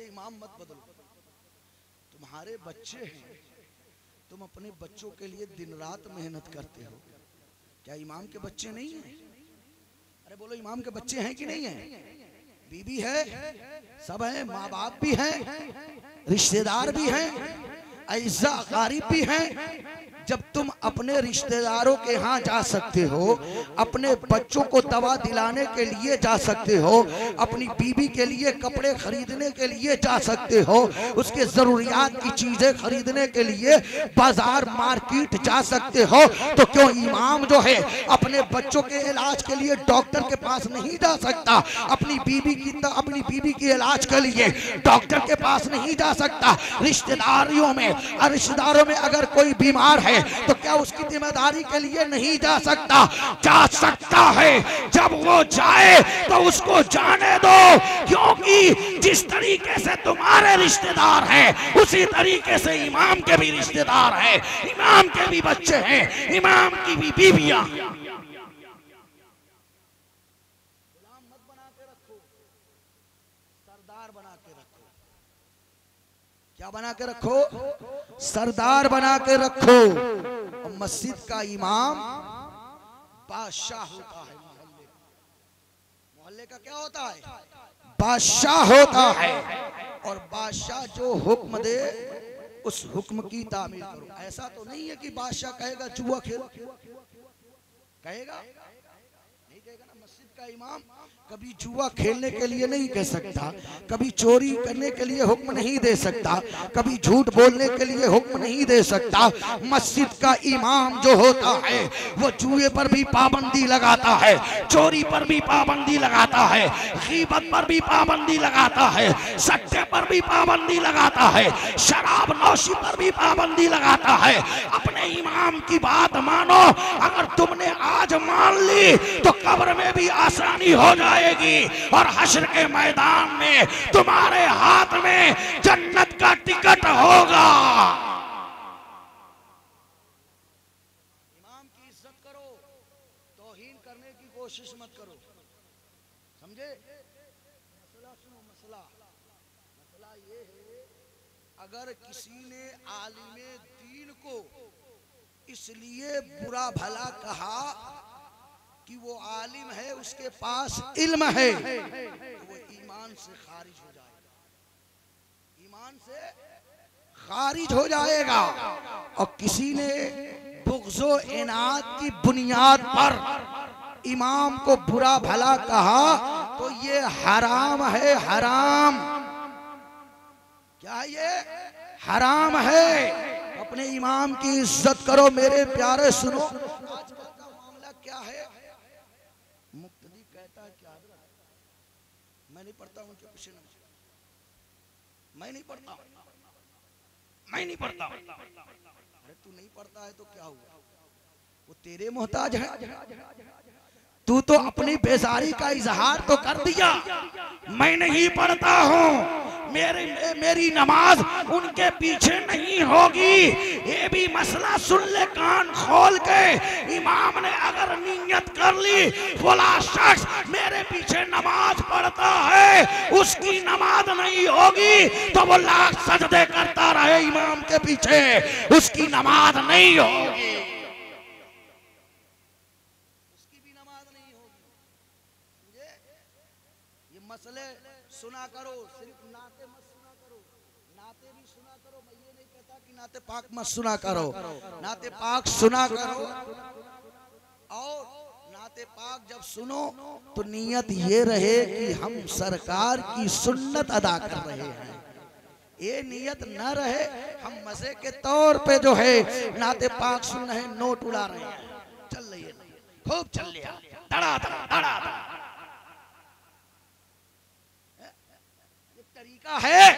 इमाम मत बदलो। तुम्हारे बच्चे हैं। तुम अपने बच्चों के लिए दिन रात मेहनत करते हो। क्या इमाम के बच्चे नहीं हैं? अरे बोलो, इमाम के बच्चे हैं कि नहीं है? बीबी है, सब है माँ बाप भी हैं, रिश्तेदार भी हैं ऐसा भी हैं। जब तुम अपने रिश्तेदारों के यहाँ जा सकते हो, अपने बच्चों को दवा दिलाने के लिए जा सकते हो, अपनी बीबी के लिए कपड़े खरीदने के लिए जा सकते हो, उसके जरूरियात की चीज़ें खरीदने के लिए बाज़ार मार्केट जा सकते हो तो क्यों इमाम जो है अपने बच्चों के इलाज के लिए डॉक्टर के पास नहीं जा सकता? अपनी बीबी की अपनी बीबी के इलाज के लिए डॉक्टर के पास नहीं जा सकता। रिश्तेदारियों में, रिश्तेदारों में अगर कोई बीमार है तो क्या उसकी ज़िम्मेदारी के लिए नहीं जा सकता? जा सकता है। जब वो जाए तो उसको जाने दो। क्योंकि जिस तरीके से तुम्हारे रिश्तेदार हैं, उसी तरीके से इमाम के भी रिश्तेदार हैं। इमाम के भी बच्चे हैं, इमाम की भी बीवियाँ। क्या बना के रखो? सरदार बना के रखो। और मस्जिद का इमाम बादशाह होता है। मोहल्ले का क्या होता है? बादशाह होता है। और बादशाह जो हुक्म दे, उस हुक्म की तामीर करो। ऐसा तो नहीं है कि बादशाह कहेगा जुआ खेल। कहेगा नहीं कहेगा ना मस्जिद का इमाम कभी जुआ खेलने के लिए नहीं कह सकता, कभी चोरी करने के लिए हुक्म नहीं दे सकता, कभी झूठ बोलने के लिए हुक्म नहीं दे सकता। मस्जिद का इमाम जो होता है, वो जुए पर भी पाबंदी लगाता है, चोरी पर भी पाबंदी लगाता है, गीबत पर भी पाबंदी लगाता है, सट्टे पर भी पाबंदी लगाता है, शराब नौशी पर भी पाबंदी लगाता है। अपने इमाम की बात मानो, अगर तुमने आज मान ली तो कब्र में भी आसानी हो जाएगी और हशर के मैदान में तुम्हारे हाथ में जन्नत का टिकट होगा। इमाम की इज़्ज़त करो, तोहीन करने की कोशिश मत करो। समझे? मसला सुनो, मसला। मसला ये है, अगर किसी ने आलिम दीन को इसलिए बुरा भला कहा कि वो आलिम है, उसके पास इल्म है। तो वो ईमान से खारिज हो जाएगा। ईमान से खारिज हो जाएगा। और किसी ने बुगजो इनात की बुनियाद पर इमाम को बुरा भला कहा तो ये हराम है, हराम। क्या ये हराम है? अपने इमाम की इज़्ज़त करो, मेरे प्यारे, सुनो आजकल का मामला क्या है मुक्तदी कहता है क्या मैं नहीं पढ़ता उनके पीछे नमाज़ मैं नहीं पढ़ता। मैं नहीं पढ़ता। अरे तू नहीं पढ़ता है तो क्या हुआ? वो तेरे मोहताज है। तू तो अपनी बेजारी का इजहार तो कर दिया। मैं नहीं पढ़ता हूँ। मेरी मेरी नमाज़ उनके पीछे नहीं होगी। ये भी मसला सुन ले, कान खोल के। इमाम ने अगर नियत कर ली बोला शख्स मेरे पीछे नमाज़ पढ़ता है, उसकी नमाज़ नहीं होगी तो वो लाख सजदे करता रहे इमाम के पीछे। उसकी नमाज़ नहीं होगी उसकी भी नमाज़ नहीं होगी समझे ये मसले सुना करो, सिर्फ़ नाते मत सुना करो। नाते भी सुना करो, मैं ये नहीं कहता कि नाते पाक मत सुना करो। नाते पाक सुना करो। और नाते पाक जब सुनो तो नियत ये रहे कि हम सरकार की सुन्नत अदा कर रहे हैं। ये नियत न रहे, हम मज़े के तौर पे जो है नाते पाक सुन रहे, नोट उड़ा रहे हैं। चल रही है। खूब चल लिया धड़ा धड़ा धड़ा धड़ा ये तरीका है।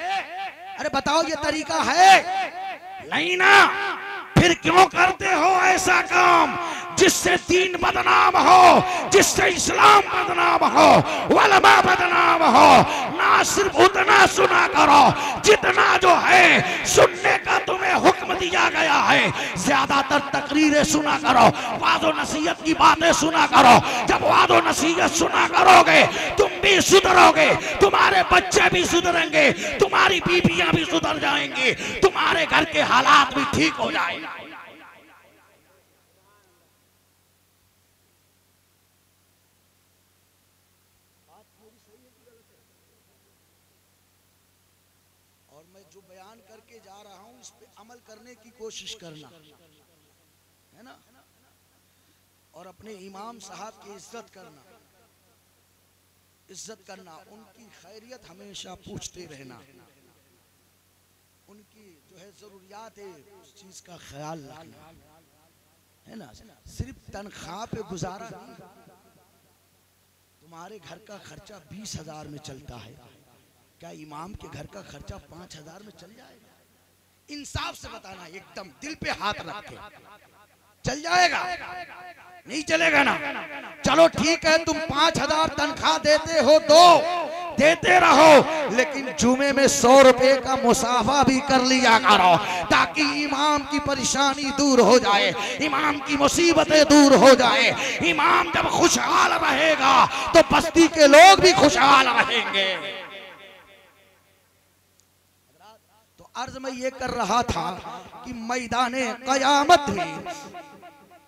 अरे बताओ ये तरीका है। नहीं ना फिर क्यों करते हो ऐसा काम जिससे दीन बदनाम हो, जिससे इस्लाम बदनाम हो, वलमा बदनाम हो? ना सिर्फ़ उतना सुना करो, जितना जो है, सुनने का तुम्हें हुक्म दिया गया है। ज़्यादातर तकरीरें सुना करो, वादो नसीहत की बातें सुना करो। जब वादो नसीहत सुना करोगे, तुम भी सुधरोगे, तुम्हारे बच्चे भी सुधरेंगे, तुम्हारी बीबियाँ भी सुधर जाएँगी, तुम्हारे घर के हालात भी ठीक हो जाएँगे और मैं जो बयान करके जा रहा हूँ इस पे अमल करने की कोशिश करना। है ना? और अपने इमाम साहब की इज़्ज़त करना। इज़्ज़त करना, उनकी खैरियत हमेशा पूछते रहना। उनकी जो है जरूरियात है उस चीज़ का ख्याल रखना। है ना? सिर्फ़ तनख्वाह पे गुजारा नहीं। तुम्हारे घर का खर्चा बीस हज़ार में चलता है। क्या इमाम के घर का खर्चा पाँच हज़ार में चल जाएगा? इंसाफ से बताना, एकदम दिल पे हाथ रख के। चल जाएगा। नहीं चलेगा ना। चलो ठीक है, तुम पाँच हज़ार तनख्वाह देते हो, दो। देते रहो, लेकिन जुमे में सौ रुपए का मुसाफा भी कर लिया करो, ताकि इमाम की परेशानी दूर हो जाए, इमाम की मुसीबतें दूर हो जाए। इमाम जब खुशहाल रहेगा तो बस्ती के लोग भी खुशहाल रहेंगे तो अर्ज़ में ये कर रहा था कि मैदान कयामत में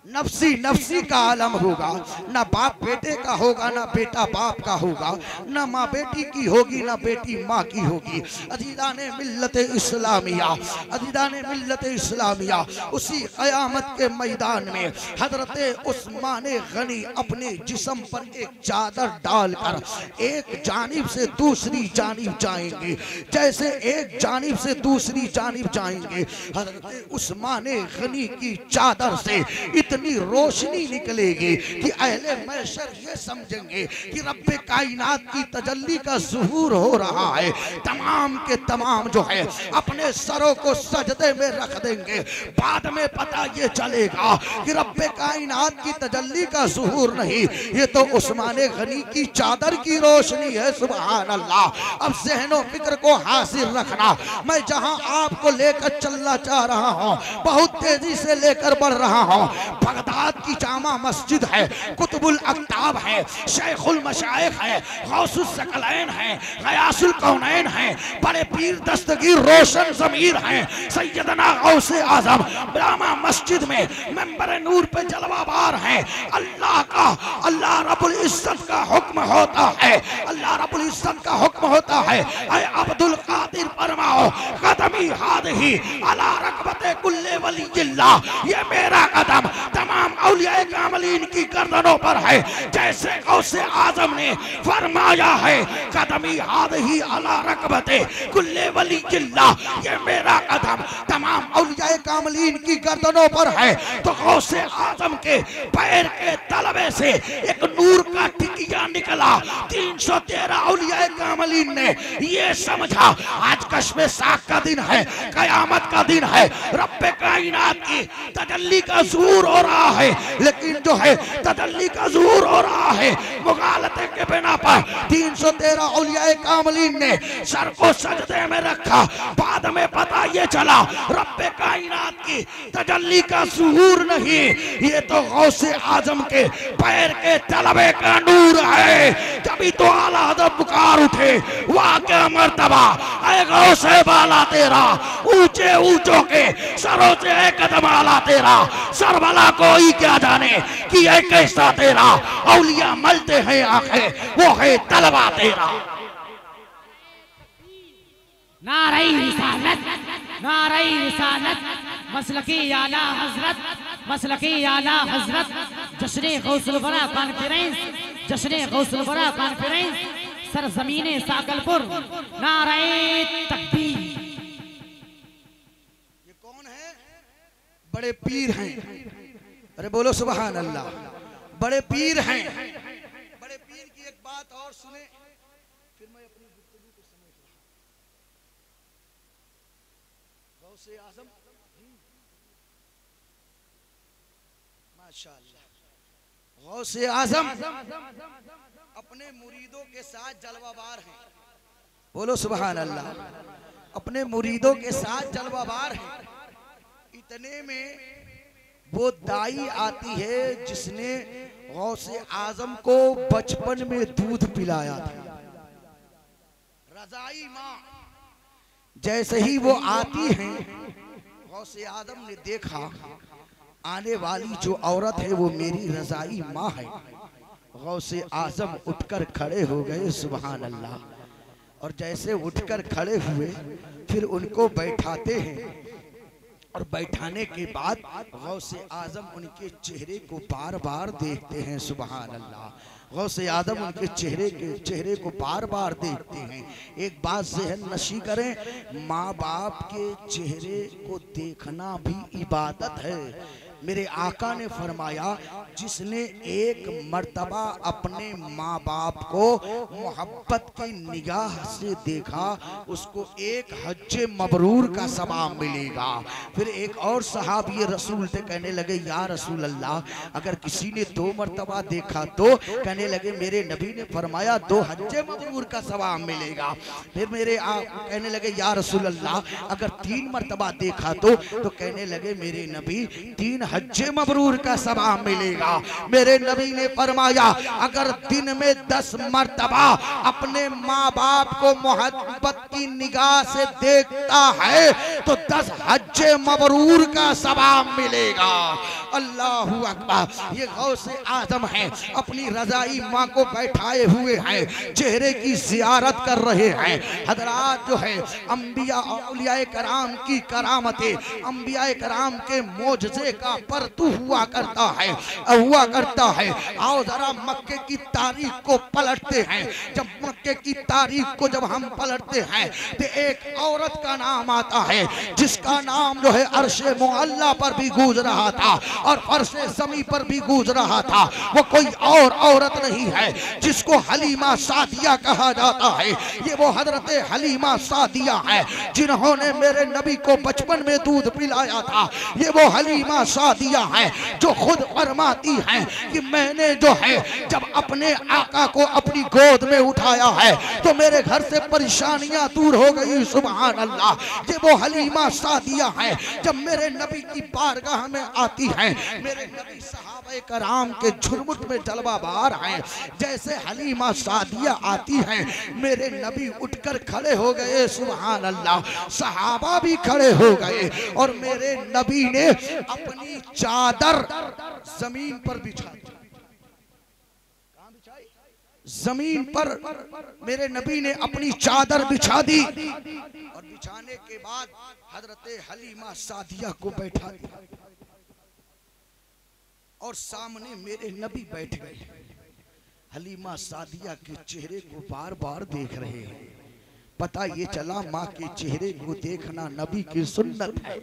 नफसी नफसी का आलम होगा। ना बाप बेटे का होगा, ना बेटा बाप का होगा। ना माँ बेटी की होगी, ना बेटी माँ की होगी। अजीदा ने मिल्लत इस्लामिया अजीदा ने मिल्लत इस्लामिया। उसी कयामत के मैदान में हज़रत उस्मान गनी अपने जिसम पर एक चादर डालकर एक जानिब से दूसरी जानिब जाएँगे। जैसे एक जानिब से दूसरी जानिब जाएँगे। हज़रत उस्मान गनी की चादर से इतनी रोशनी निकलेगी कि अहले मैशर ये समझेंगे कि रब कायनात की तजल्ली का जहूर हो रहा है। तमाम के तमाम जो है, अपने सरों को सजदे में रख देंगे। बाद में पता ये चलेगा कि रब कायनात की तजल्ली का जहूर नहीं, ये तो उस्मान गनी की चादर की रोशनी है सुबह अल्लाह अब जहनो फ़िक्र को हासिल रखना। मैं जहाँ आपको लेकर चलना चाह रहा हूँ, बहुत तेज़ी से लेकर बढ़ रहा हूँ। बगदाद की जामा मस्जिद है, कुतुबुल अक्ताब है, शेखुल मशाइख है गौसुल सकलैन है, गयासुल कौनैन है, बड़े पीर दस्तगीर रोशन जमीर हैं, सैयदना गौसे आज़म ब्राह्मा मस्जिद में मेंबर नूर पे जलवाबार हैं, अल्लाह का, अल्लाह रब्बुल इज़्ज़त का हुक्म होता है, अल्लाह रब्बुल इज़्ज़त का हुक्म होता है, ऐ अब्दुल कादिर फरमाओ, कदमी हाद ही अला रकबते कुल्ले वलील्ला ये मेरा कदम तमाम औलिया कामलीन की गर्दनों पर है। जैसे गौसे आज़म ने फरमाया है, कदमी हाद ही अला रकबते, कुल्ले वलील्ला ये मेरा कदम तमाम औलिया कामलीन की गर्दनों पर है। तो गौसे आज़म के पैर के तलबे से एक नूर का टिकिया निकला। तीन सौ तेरह औलिया कामलीन ने ये समझा, आज कश्मे साख का दिन है, कयामत का दिन है। रब्बे कायनात की तजल्ली का जूर हो रहा है, लेकिन जो है तजल्ली का जूर हो रहा है। मुगालते के बिना पर तीन सौ तेरह कामलीन ने सर को सजदे में रखा। बाद में पता ये चला रब्बे कायनात की तजल्ली का जहूर नहीं, ये तो गौसे आज़म के पैर के तलबे का नूर है। तभी तो आला हज़रत पुकार उठे वाह क्या मर्तबा ऐ गौसे बाला तेरा, ऊँचे ऊंचों के सरों से है कदम आला तेरा सर भला कोई क्या जाने कि ये कैसा तेरा? औलिया मलते हैं आँखें वो है तलबा तेरा। नारई रिसालत नारई रिसालत मसलकी आला हज़रत मसलकी आला हज़रत जश्न गौसल बरा कॉन्फ्रेंस जश्न गौसल बरा कॉन्फ्रेंस सरजमीन सागलपुर तकबीर। ये कौन है? बड़े पीर हैं। अरे बोलो सुबहान अल्लाह बड़े पीर हैं। बड़े पीर की एक बात और सुने। फिर मैं अपनी गुफ्तगू को समेट रहा गौसे आज़म। माशाअल्लाह गौसे आज़म। अपने मुरीदों के साथ जलवाबार हैं। बोलो सुबहान अल्लाह अपने मुरीदों के साथ जलवाबार हैं। इतने में वो दाई आती है जिसने गौसे आज़म को बचपन में दूध पिलाया था। रजाई माँ, जैसे ही वो आती हैं, गौसे आदम ने देखा, आने वाली जो औरत है वो मेरी रजाई माँ है। गौसे आज़म उठकर खड़े हो गए सुबहान अल्लाह और जैसे उठकर खड़े हुए, फिर उनको बैठाते हैं। और बैठाने के बाद गौसे आज़म उनके चेहरे को बार बार देखते हैं सुबह अल्लाह गौसे आज़म उनके चेहरे के, चेहरे को बार बार देखते हैं। एक बात जहन नशी करें, माँ बाप के चेहरे को देखना भी इबादत है। मेरे आका ने फरमाया जिसने एक मर्तबा अपने माँ बाप को मोहब्बत की निगाह से देखा उसको एक हज मबरूर का सवाब मिलेगा। फिर एक और सहाबी रसूल थे कहने लगे या रसूल अल्लाह अगर किसी ने दो मर्तबा देखा तो? कहने लगे मेरे नबी ने फरमाया दो हज मबरूर का सवाब मिलेगा। फिर मेरे आ, कहने लगे या रसूल अल्लाह अगर तीन मरतबा देखा तो? तो कहने लगे मेरे नबी तीन हज मबरूर का सवाब मिलेगा। मेरे नबी ने फरमाया, अगर दिन में दस मरतबा अपने माँ बाप को मोहब्बत की निगाह से देखता है तो दस हज मबरूर का सवाब मिलेगा। अल्लाह अकबर, ये गौ से आज़म है, अपनी रजाई माँ को बैठाए हुए हैं, चेहरे की जियारत कर रहे हैं। हजरात जो है अम्बिया कराम की करामतें अम्बिया कराम के मोजे का परतू हुआ करता है हुआ करता है। आओ जरा मक्के की तारीख को पलटते हैं। जब मक्के की तारीख को जब हम पलटते हैं तो एक औरत का नाम आता है, जिसका नाम जो है अरशे मुअल्ला पर भी गूंज रहा था, और फरशे जमी पर भी गूंज रहा था। वो कोई और औरत नहीं है, जिसको हलीमा सादिया कहा जाता है। ये वो हज़रत हलीमा सादिया है, जिन्होंने मेरे नबी को बचपन में दूध पिलाया था। ये वो हलीमा सादिया है, जो खुद फरमाती हैं कि मैंने जो है, जब अपने आका को अपनी गोद में उठाया है तो मेरे घर से परेशानियाँ दूर हो गई सुबह अल्लाह ये वो हलीमा सादिया है, जब मेरे नबी की बारगाह में आती हैं, मेरे नबी सहाबे कराम के झुरमुट में जलवा बार हैं। जैसे हलीमा सादिया आती हैं, मेरे नबी उठकर खड़े हो गए सुबह अल्लाह सहाबा भी खड़े हो गए, और मेरे नबी ने अपनी चादर ज़मीन पर बिछा? ज़मीन पर मेरे नबी ने अपनी चादर बिछा दी और बिछाने के बाद हज़रत हलीमा सादिया को बैठा दिया। और सामने मेरे नबी बैठ गए। हलीमा सादिया के चेहरे को बार बार देख रहे हैं। पता ये चला माँ के चेहरे को देखना नबी की सुन्नत है।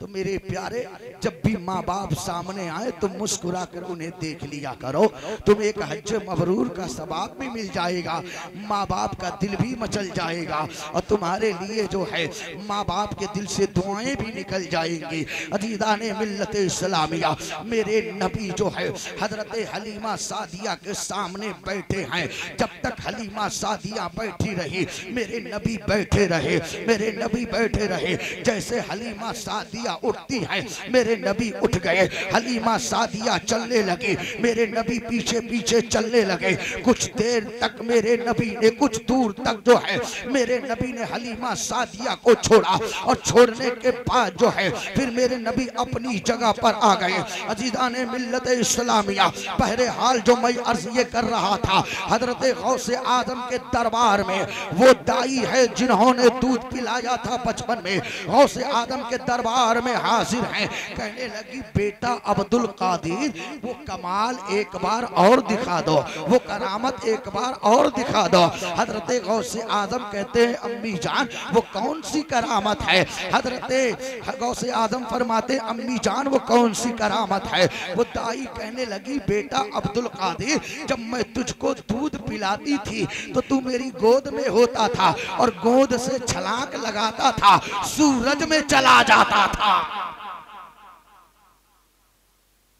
तो मेरे प्यारे, जब भी माँ बाप सामने आए तो मुस्कुरा कर उन्हें देख लिया करो। तुम एक हज मबरूर का सबाब भी मिल जाएगा। माँ बाप का दिल भी मचल जाएगा और तुम्हारे लिए जो है माँ बाप के दिल से दुआएँ भी निकल जाएँगी। अजीदा ने मिलत इस्लामिया मेरे नबी जो है, हज़रत हलीमा सादिया के सामने बैठे हैं। जब तक हलीमा सादिया बैठी रही, मेरे नबी बैठे रहे, मेरे नबी बैठे रहे। जैसे हलीमा सादिया सादिया उठती हैं। मेरे नबी उठ गए। हलीमा सादिया चलने लगी। मेरे नबी पीछे पीछे चलने लगे। कुछ देर तक मेरे नबी ने कुछ दूर तक जो है, मेरे नबी ने हलीमा सादिया को छोड़ा और छोड़ने के बाद जो है, फिर मेरे नबी अपनी जगह पर आ गए। अजीजा ने मिल्लत इस्लामिया पहले हाल जो मैं अर्ज़ ये कर रहा था, हज़रत गौसे आदम के दरबार में, वो दाई है जिन्होंने दूध पिलाया था बचपन में। गौसे आदम के दरबार दरबार में हाजिर हैं। कहने लगी, बेटा अब्दुल कादिर, वो कमाल एक बार और दिखा दो, वो करामत एक बार और दिखा दो। हज़रत गौसे आज़म कहते हैं, अम्मी जान, वो कौन सी करामत है? हज़रत गौसे आज़म फरमाते अम्मी जान, वो कौन सी करामत है? वो दाई कहने लगी, बेटा अब्दुल कादिर, जब मैं तुझको दूध पिलाती थी तो तू मेरी गोद में होता था और गोद से छलाक लगाता था, सूरज में चला जाता था। 啊。啊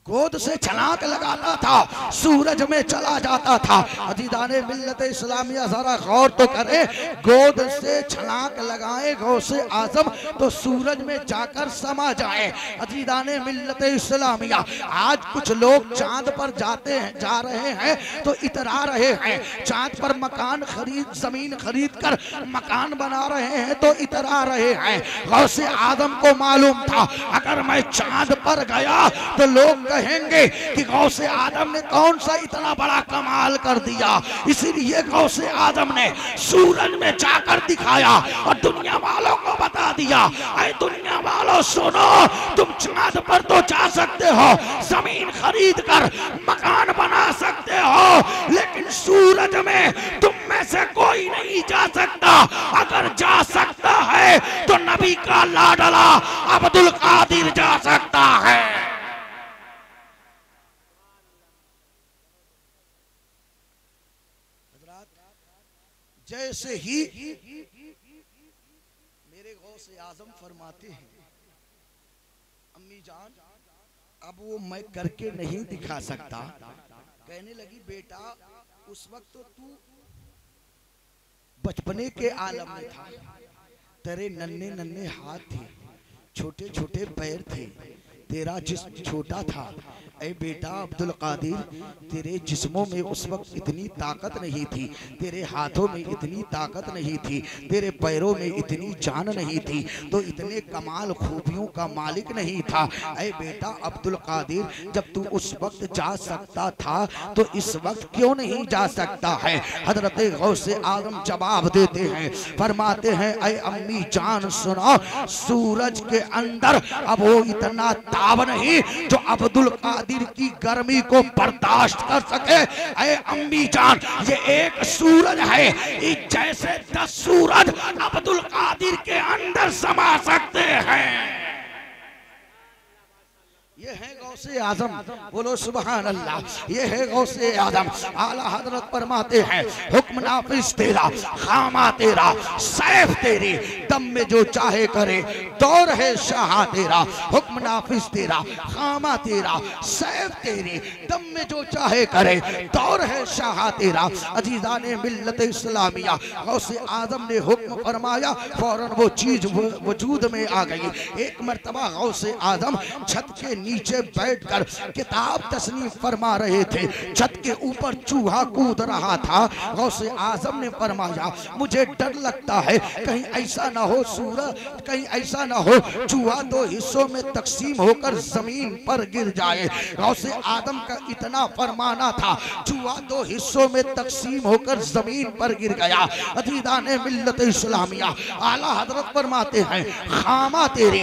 गोद से छलांग लगाता था, सूरज में चला जाता था। अजीदान मिल्लत इस्लामिया, जरा गौर तो करें, गोद से छलांग लगाए गौ से आज़म तो सूरज में जाकर समा जाए। अजीदान मिल्लत इस्लामिया, आज कुछ लोग चाँद पर जाते हैं, जा रहे हैं तो इतरा रहे हैं। चाँद पर मकान खरीद, ज़मीन खरीद कर मकान बना रहे हैं तो इतरा रहे हैं। गौ से आदम को मालूम था, अगर मैं चाँद पर गया तो लोग कहेंगे कि गौ से आदम ने कौन सा इतना बड़ा कमाल कर दिया? इसीलिए गौ से आदम ने सूरज में जाकर दिखाया और दुनिया वालों को बता दिया, अरे दुनिया वालों, सुनो, तुम चाँद पर तो जा सकते हो, ज़मीन खरीद कर मकान बना सकते हो, लेकिन सूरज में तुम में से कोई नहीं जा सकता। अगर जा सकता है तो नबी का लाडला अब्दुल कादिर जा सकता है। जैसे ही मेरे गौ से आज़म फरमाते हैं, अम्मी जान, अब वो मैं करके नहीं दिखा सकता। कहने लगी, बेटा, उस वक्त तो तू बचपने के आलम में था। तेरे नन्हे नन्हे हाथ थे, छोटे छोटे पैर थे। तेरा जिस्म छोटा था ए बेटा अब्दुल कादिर, तेरे जिस्मों में उस वक्त इतनी ताकत नहीं थी, तेरे हाथों में इतनी ताकत नहीं थी, तेरे पैरों में इतनी जान नहीं थी तो इतने कमाल खूबियों का मालिक नहीं था। ए बेटा अब्दुल कादिर, जब तू उस वक्त जा सकता था तो इस वक्त क्यों नहीं जा सकता है? हज़रत गौसे आदम जवाब देते हैं, फरमाते हैं ए अम्मी जान सुनो, सूरज के अंदर अब वो इतना ताव नहीं जो अब्दुल कादिर की गर्मी को बर्दाश्त कर सके। अरे अम्मी जान, ये एक सूरज है। जैसे दस सूरज अब्दुल कादिर के अंदर समा सकते हैं। ये है गौसे आज़म। बोलो सुबहान अल्लाह ये है गौसे आज़म। आला हज़रत फरमाते हैं, हुक्म नाफिज तेरा, खामा तेरा, सैफ तेरी, दम में जो चाहे करे, दौर है शाह तेरा, हुक्म नाफिज तेरा, खामा तेरा, सैफ तेरी, दम में जो चाहे करे, दौर है शाह तेरा। अजीजा ने मिल्लत इस्लामिया, गौसे आज़म ने हुक्म फरमाया, फ़ौरन वो चीज़ वजूद में आ गई। एक मरतबा गौसे आज़म छत के नीचे बैठकर किताब तस्नीफ फरमा रहे थे। छत के ऊपर चूहा कूद रहा था। गौसे आज़म ने फरमाया, मुझे डर लगता है। कहीं ऐसा ना हो सूरज, कहीं ऐसा ना हो चूहा दो हिस्सों में तकसीम होकर ज़मीन पर गिर जाए। गौसे आदम का इतना फरमाना था, चूहा दो हिस्सों में तकसीम होकर ज़मीन पर गिर गया। अदीदा ने मिल्लत इस्लामिया, आला हज़रत फरमाते हैं, खामा तेरे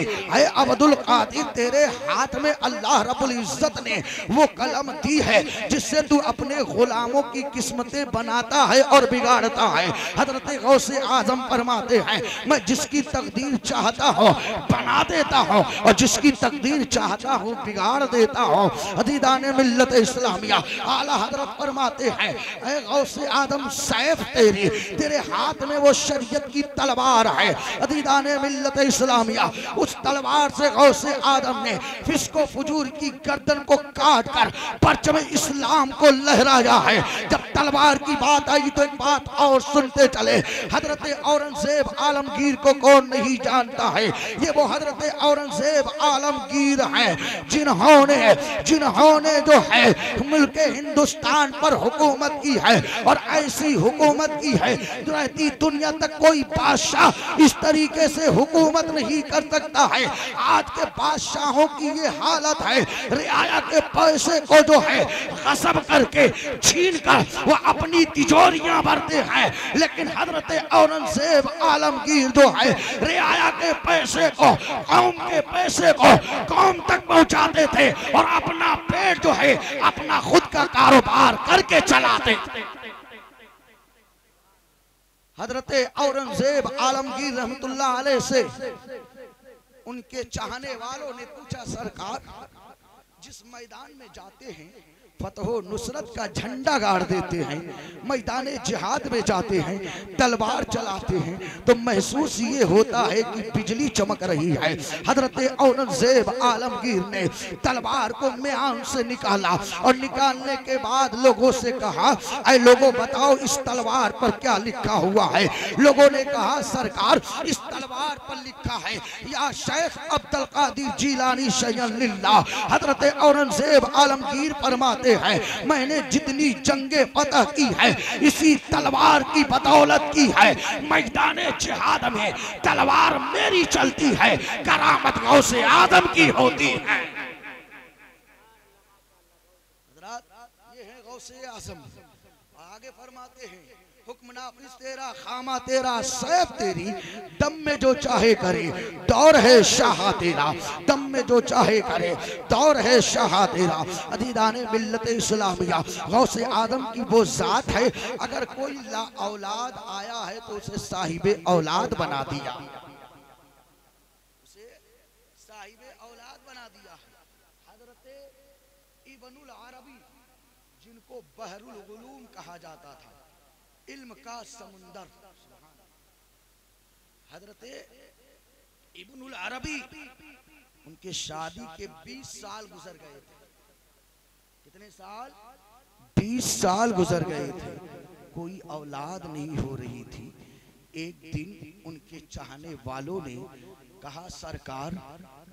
अब्दुल कादिर तेरे हाथ में अल्लाह रब्बुल इज़्ज़त ने वो कलम दी है जिससे तू अपने गुलामों की किस्मतें बनाता है और बिगाड़ता है। हज़रत गौसे आज़म फरमाते हैं, मैं जिसकी तकदीर चाहता हूँ, बना देता हूँ और जिसकी तकदीर चाहता हूँ, बिगाड़ देता हूँ। अदीदान मिल्लत इस्लामिया, आला हज़रत फरमाते हैं, ऐ गौसे आदम सैफ तेरी, तेरे हाथ में वो शरीयत की तलवार है। अदीदान मिल्लत इस्लामिया, उस तलवार से गौसे आदम ने फिस्को फजूर की गर्दन को काट कर परचम इस्लाम को लहराया है। जब तलवार की बात आई तो एक बात और सुनते चले, हज़रत औरंगज़ेब आलमगीर को कौन नहीं जानता है? ये वो हज़रत औरंगज़ेब आलमगीर है, जिन्होंने जिन्होंने जो है, मुल्क हिंदुस्तान पर हुकूमत की है और ऐसी हुकूमत की है रहती दुनिया तक कोई बादशाह इस तरीके से हुकूमत नहीं कर सकता है। आज के बादशाहों की ये हालत है रियाया के पैसे को जो है कसब करके छीन कर वो अपनी तिजोरियाँ भरते हैं। लेकिन हज़रत औरंगज़ेब आलमगीर जो है रियाया के पैसे को, कौम के पैसे को कौम तक पहुंचाते थे और अपना पेट जो है, अपना खुद का कारोबार करके चलाते थे। हज़रत औरंगज़ेब आलमगीर रहमतुल्लाह से उनके चाहने वालों ने पूछा सरकार जिस मैदान में जाते हैं फतहो, नुसरत का झंडा गाड़ देते हैं। मैदान जिहाद में जाते हैं, तलवार चलाते हैं। तो महसूस ये होता है कि बिजली चमक रही है। हज़रत औरंगज़ेब आलमगीर ने तलवार को म्यान से निकाला और निकालने के बाद लोगों से कहा अरे लोगों, बताओ इस तलवार पर क्या लिखा हुआ है? लोगों ने कहा, सरकार, इस तलवार पर लिखा है, या शेख अब्दुल कादिर जीलानी शयन हज़रत औरंगज़ेब आलमगीर फरमाते हैं। मैंने जितनी जंगे फतह की है, इसी तलवार की बदौलत की है। मैदान जिहाद में तलवार मेरी चलती है, करामत गौ से आदम की होती है। ये है गौसे आज़म। आगे फरमाते हैं। हुक्म नाफिज तेरा, खामा तेरा, सैफ तेरी। दम में जो चाहे करे, दौर है शाह तेरा। दम में जो चाहे करे, दौर है शाह तेरा। अदीदान मिल्लत इस्लामिया। गौसे आदम की वो जात है, अगर कोई ला औलाद आया है तो उसे साहिब औलाद बना दिया। इबनुल अरबी, जिनको बहरुल गुलूम कहा जाता था। इल्म का समुंदर। हज़रत इबनुल अरबी, उनके शादी के 20 साल गुजर गए थे। कितने साल? 20 साल गुजर गए थे। कोई औलाद नहीं हो रही थी। एक दिन उनके चाहने वालों ने कहा, सरकार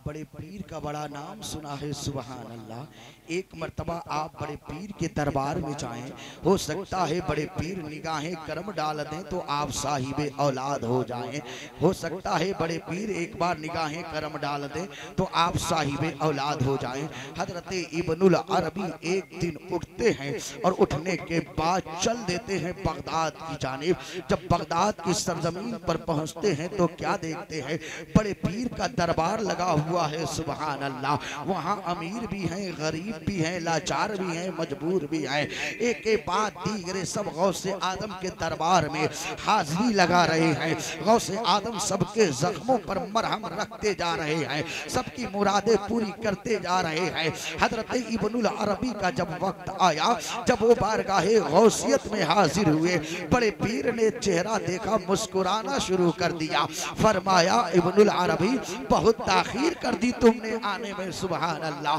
बड़े पीर का बड़ा नाम सुना है सुबहान अल्लाह एक मरतबा आप बड़े पीर के दरबार में जाएँ। हो सकता है बड़े पीर निगाहें कर्म डाल दें तो आप साहिब औलाद हो जाएँ। हो सकता है बड़े पीर एक बार निगाहें कर्म डाल दें तो आप साहिब औलाद हो जाएँ। हज़रत इबनुल अरबी एक दिन उठते हैं और उठने के बाद चल देते हैं बगदाद की जानिब। जब बगदाद की सरजमीन पर पहुँचते हैं तो क्या देखते हैं? बड़े पीर का दरबार लगा हुआ है सुबहान अल्लाह वहाँ अमीर भी हैं, गरीब भी हैं, लाचार भी हैं, मजबूर भी हैं। एक के बाद दीगरे सब गौ से आदम के दरबार में हाजिरी लगा रहे हैं। गौ से आदम सबके जख्मों पर मरहम रखते जा रहे हैं। सबकी मुरादें पूरी करते जा रहे हैं। हज़रत इबनुल अरबी का जब वक्त आया, जब वो बारगाहे गौसियत में हाजिर हुए, बड़े पीर ने चेहरा देखा, मुस्कुराना शुरू कर दिया। फरमाया, इबनुल अरबी, बहुत ताखीर कर दी तुमने आने में सुबहान अल्लाह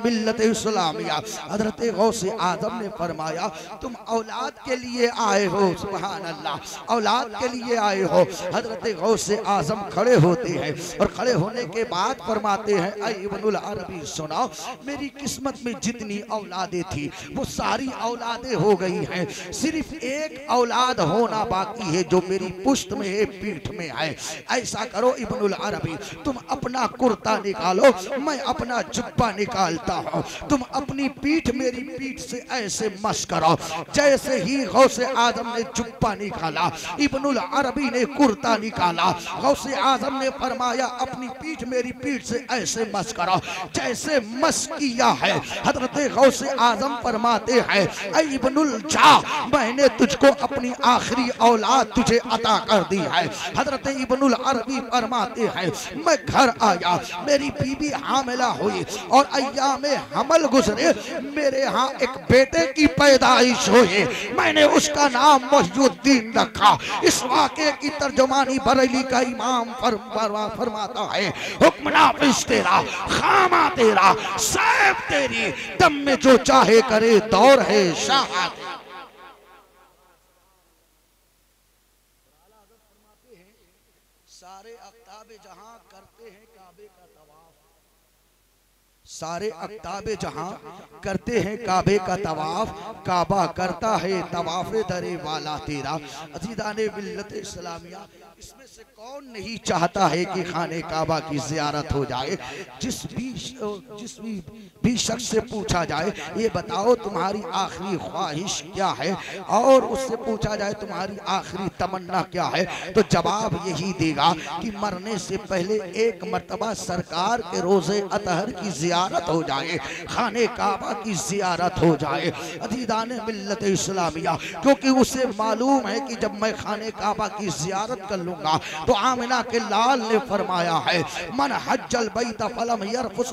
मिल्लत इस्लामिया। हज़रत आदम ने फरमाया, तुम औलाद के लिए आए हो सुबहान अल्लाह औलाद के लिए आए हो। हज़रत गौस आज़म खड़े होते हैं और खड़े होने के बाद फरमाते हैं इब्नुल अरबी, सुनाओ, मेरी किस्मत में जितनी औलादें थी, वो सारी औलादें हो गई हैं। सिर्फ़ एक औलाद होना बाकी है जो मेरी पुश्त में, पीठ में है। ऐसा करो इब्नुल अरबी, तुम अपना कुर्ता निकालो, मैं अपना जुब्बा निकालता हूँ। तुम अपनी पीठ मेरी पीठ से ऐसे मस करो, जैसे ही गौसे आज़म ने जुब्बा निकाला, इब्नुल अरबी ने कुर्ता निकाला, गौसे आज़म ने फरमाया, अपनी पीठ मेरी पीठ से ऐसे मस करो, जैसे मस किया है। हज़रत गौसे आज़म फरमाते हैं इब्नुल, जा, मैंने तुझको अपनी आखिरी औलाद तुझे अता कर दी है। हज़रत इब्नुल अरबी फरमाते हैं, मैं घर आया। मेरी बीबी हामिला हुई और अय्याम हमल गुजरे। मेरे यहाँ एक बेटे की पैदाइश हुई। मैंने उसका नाम मोहुद्दीन रखा। इस वाक़े की तर्जुमानी बरेली का इमाम फरमा, फरमाता है हुक्म नाफिज तेरा खामा तेरा सैब तेरी दम में जो चाहे करे दौर है शाह सारे अख्ताब जहाँ करते हैं काबे का तवाफ सारे अख्ताब जहाँ करते हैं काबे का तवाफ काबा करता है तवाफ दरे वाला तेरा। अजीदा ने बिल्लत इस्लामिया इसमें से कौन नहीं चाहता है कि खाने काबा की जियारत हो जाए? जिस भी जिस भी, भी शख्स से पूछा जाए, ये बताओ तुम्हारी आखिरी ख्वाहिश क्या है? और उससे पूछा जाए तुम्हारी आखिरी तमन्ना क्या है? तो जवाब यही देगा कि मरने से पहले एक मरतबा सरकार के रोज़े अतहर की जियारत हो जाए, खाने काबा की जियारत हो जाए। अदीदान मिल्लत इस्लामिया, क्योंकि उसे मालूम है कि जब मैं खाने काबा की जियारत कर लूँगा तो आमिना के लाल ने फरमाया है, मन हज्जल बैत फलम यरफुस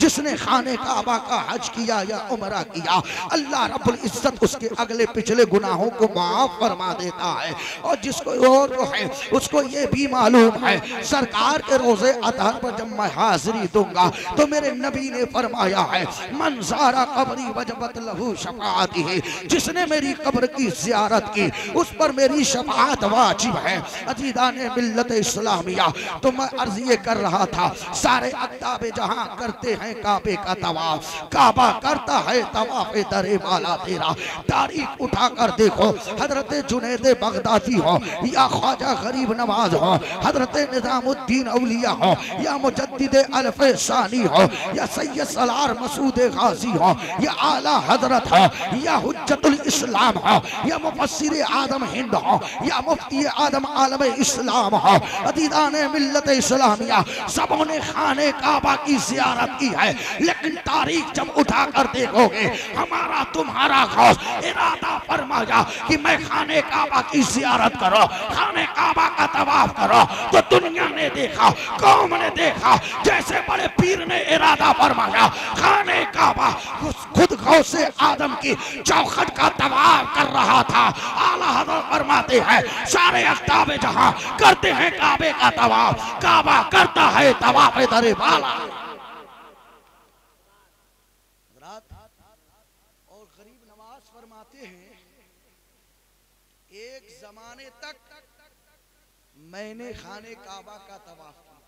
जिसने खाने काबा का हज किया या उमरा किया, अल्लाह रब्बुल इज़्ज़त उसके अगले पिछले गुनाहों को माफ़ फरमा देता है। और जिसको और जो है, उसको ये भी मालूम है, सरकार के रोज़े अतहर पर जब मैं हाजिरी दूँगा तो मेरे नबी ने फरमाया है मंजारा कबरी वजबत लहू शफात ही जिसने मेरी कब्र की जियारत की, उस पर मेरी शफात वाजिब है। अजीदान मिल्लत इस्लामिया तो मैं अर्ज़ ये कर रहा था, सारे अक्ताबे जहाँ करते हैं काबे का तवाफ, काबा करता है तवाफ दरे वाला तेरा। तारीख उठा कर देखो, हज़रत जुनेद बगदादी हो, या ख्वाजा गरीब नवाज़ हो, हज़रत निजामुद्दीन अलिया हो, या मुजद्दिद अल्फ सानी हो, या सैयद सलार मसूद गाजी हो, या आला हज़रत हो, या हुज्जतुल इस्लाम हो, या मुफस्सिर आदम हिंद हो, या मुफ्ती आदम आलम इस्लाम हो अदीदान मिल्लत इस्लामिया सबों ने खाने काबा की जियारत की है। लेकिन तारीख जब उठा कर देखोगे, हमारा तुम्हारा गौस इरादा फरमाया कि मैं खाने काबा की जियारत करो, खाने काबा का तवाफ करो। तो दुनिया ने देखा, कौम ने देखा, जैसे बड़े पीर ने इरादा फरमाया, खाने काबा खुद गौसे आदम की चौखट का तवाफ कर रहा था। आला हज़रत फरमाते हैं, सारे अख्ताबे जहाँ करते हैं काबे का तवाफ, काबा करता है तवाफ दरे वाला। और गरीब फरमाते हैं, एक जमाने तक मैंने खाने काबा का तवाफ किया।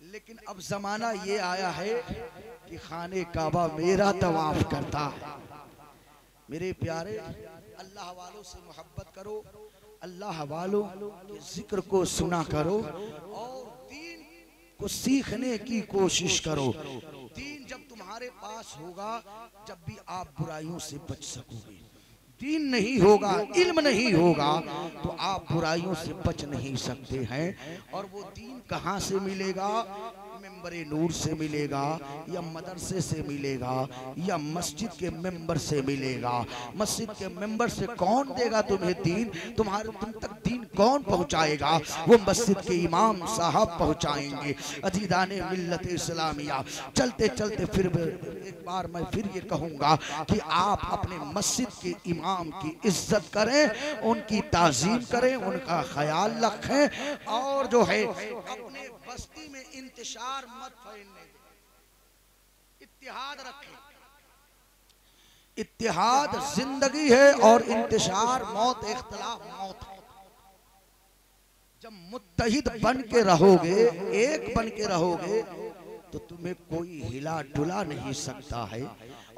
लेकिन अब जमाना ये आया है कि खाने काबा मेरा तवाफ करता है। मेरे प्यारे, अल्लाह वालों से मोहब्बत करो अल्लाह वालों के ज़िक्र को सुना करो और दीन को सीखने की कोशिश करो। दीन जब तुम्हारे पास होगा, जब भी आप बुराइयों से बच सकोगे। दीन नहीं होगा, इल्म नहीं होगा तो आप बुराइयों से बच नहीं सकते हैं। और वो दीन कहाँ से मिलेगा? मेंबर नूर से मिलेगा, या मदरसे से मिलेगा, या मस्जिद के मेंबर से मिलेगा। मस्जिद के मेंबर से कौन देगा तुम्हें दीन? तुम्हारे तुम तक दीन कौन पहुंचाएगा? वो मस्जिद के इमाम साहब पहुंचाएँगे। अजीदान मिल्लत इस्लामिया। चलते चलते फिर एक बार मैं फिर ये कहूँगा कि आप अपने मस्जिद के इमाम की इज़्ज़त करें, उनकी ताजीम करें, उनका ख्याल रखें, और जो है अपने बस्ती में इंतशार मत फैलने दें। इत्तेहाद रखें। इत्तेहाद ज़िंदगी है और इंतशार मौत, इख्तलाफ मौत है। जब मुत्तहिद बन के रहोगे, एक बन के रहोगे तो तुम्हें कोई हिला डुला नहीं सकता है।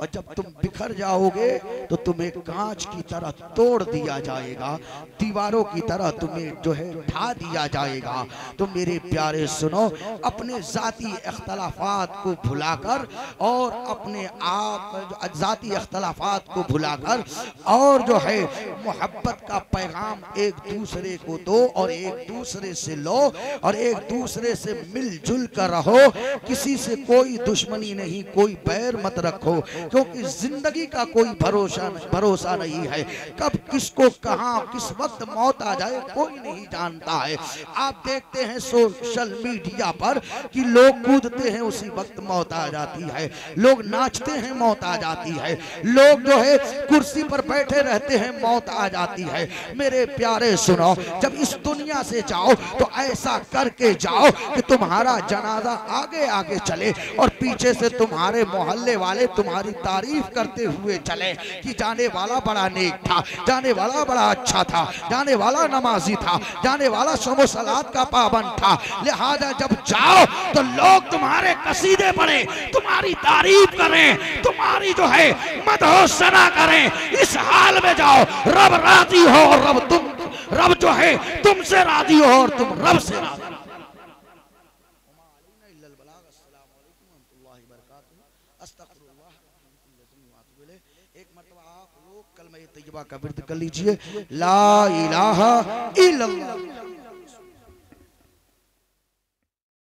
और जब तुम बिखर जाओगे तो तुम्हें कांच की तरह तोड़ दिया जाएगा, दीवारों की तरह तुम्हें जो है ढा दिया जाएगा। तो मेरे प्यारे सुनो, अपने जाती अख्तलाफात को भुलाकर और अपने आप, जाती अख्तलाफात को भुलाकर और जो है मोहब्बत का पैगाम एक दूसरे को दो और एक दूसरे से लो और एक दूसरे से मिलजुल कर रहो। किसी से कोई दुश्मनी नहीं, कोई बैर मत रखो। क्योंकि ज़िंदगी का कोई भरोसा भरोसा नहीं है। कब किसको कहा, किस वक्त मौत आ जाए, कोई नहीं जानता है। आप देखते हैं सोशल मीडिया पर कि लोग कूदते हैं, उसी वक्त मौत आ जाती है। लोग नाचते हैं, मौत आ जाती है। लोग जो है, कुर्सी पर बैठे रहते हैं, मौत आ जाती है। मेरे प्यारे सुनो, जब इस दुनिया से जाओ तो ऐसा करके जाओ कि तुम्हारा जनाजा आगे आगे चले और पीछे से तुम्हारे मोहल्ले वाले तुम्हारी तारीफ़ करते हुए चले कि जाने वाला बड़ा नेक था, जाने वाला बड़ा अच्छा था, जाने वाला नमाजी था, जाने वाला शमो सलाद का पाबंद था। लिहाजा जब जाओ तो लोग तुम्हारे कसीदे पढ़े, तुम्हारी तारीफ़ करें, तुम्हारी जो है मदहोसना करें। इस हाल में जाओ, रब राज़ी हो रब तुम, रब जो है तुमसे राज़ी हो और तुम रब से राज़ी हो। एक मरतबा तैयबा का विरद कर लीजिए। ला इलाहा इल्लल्लाह।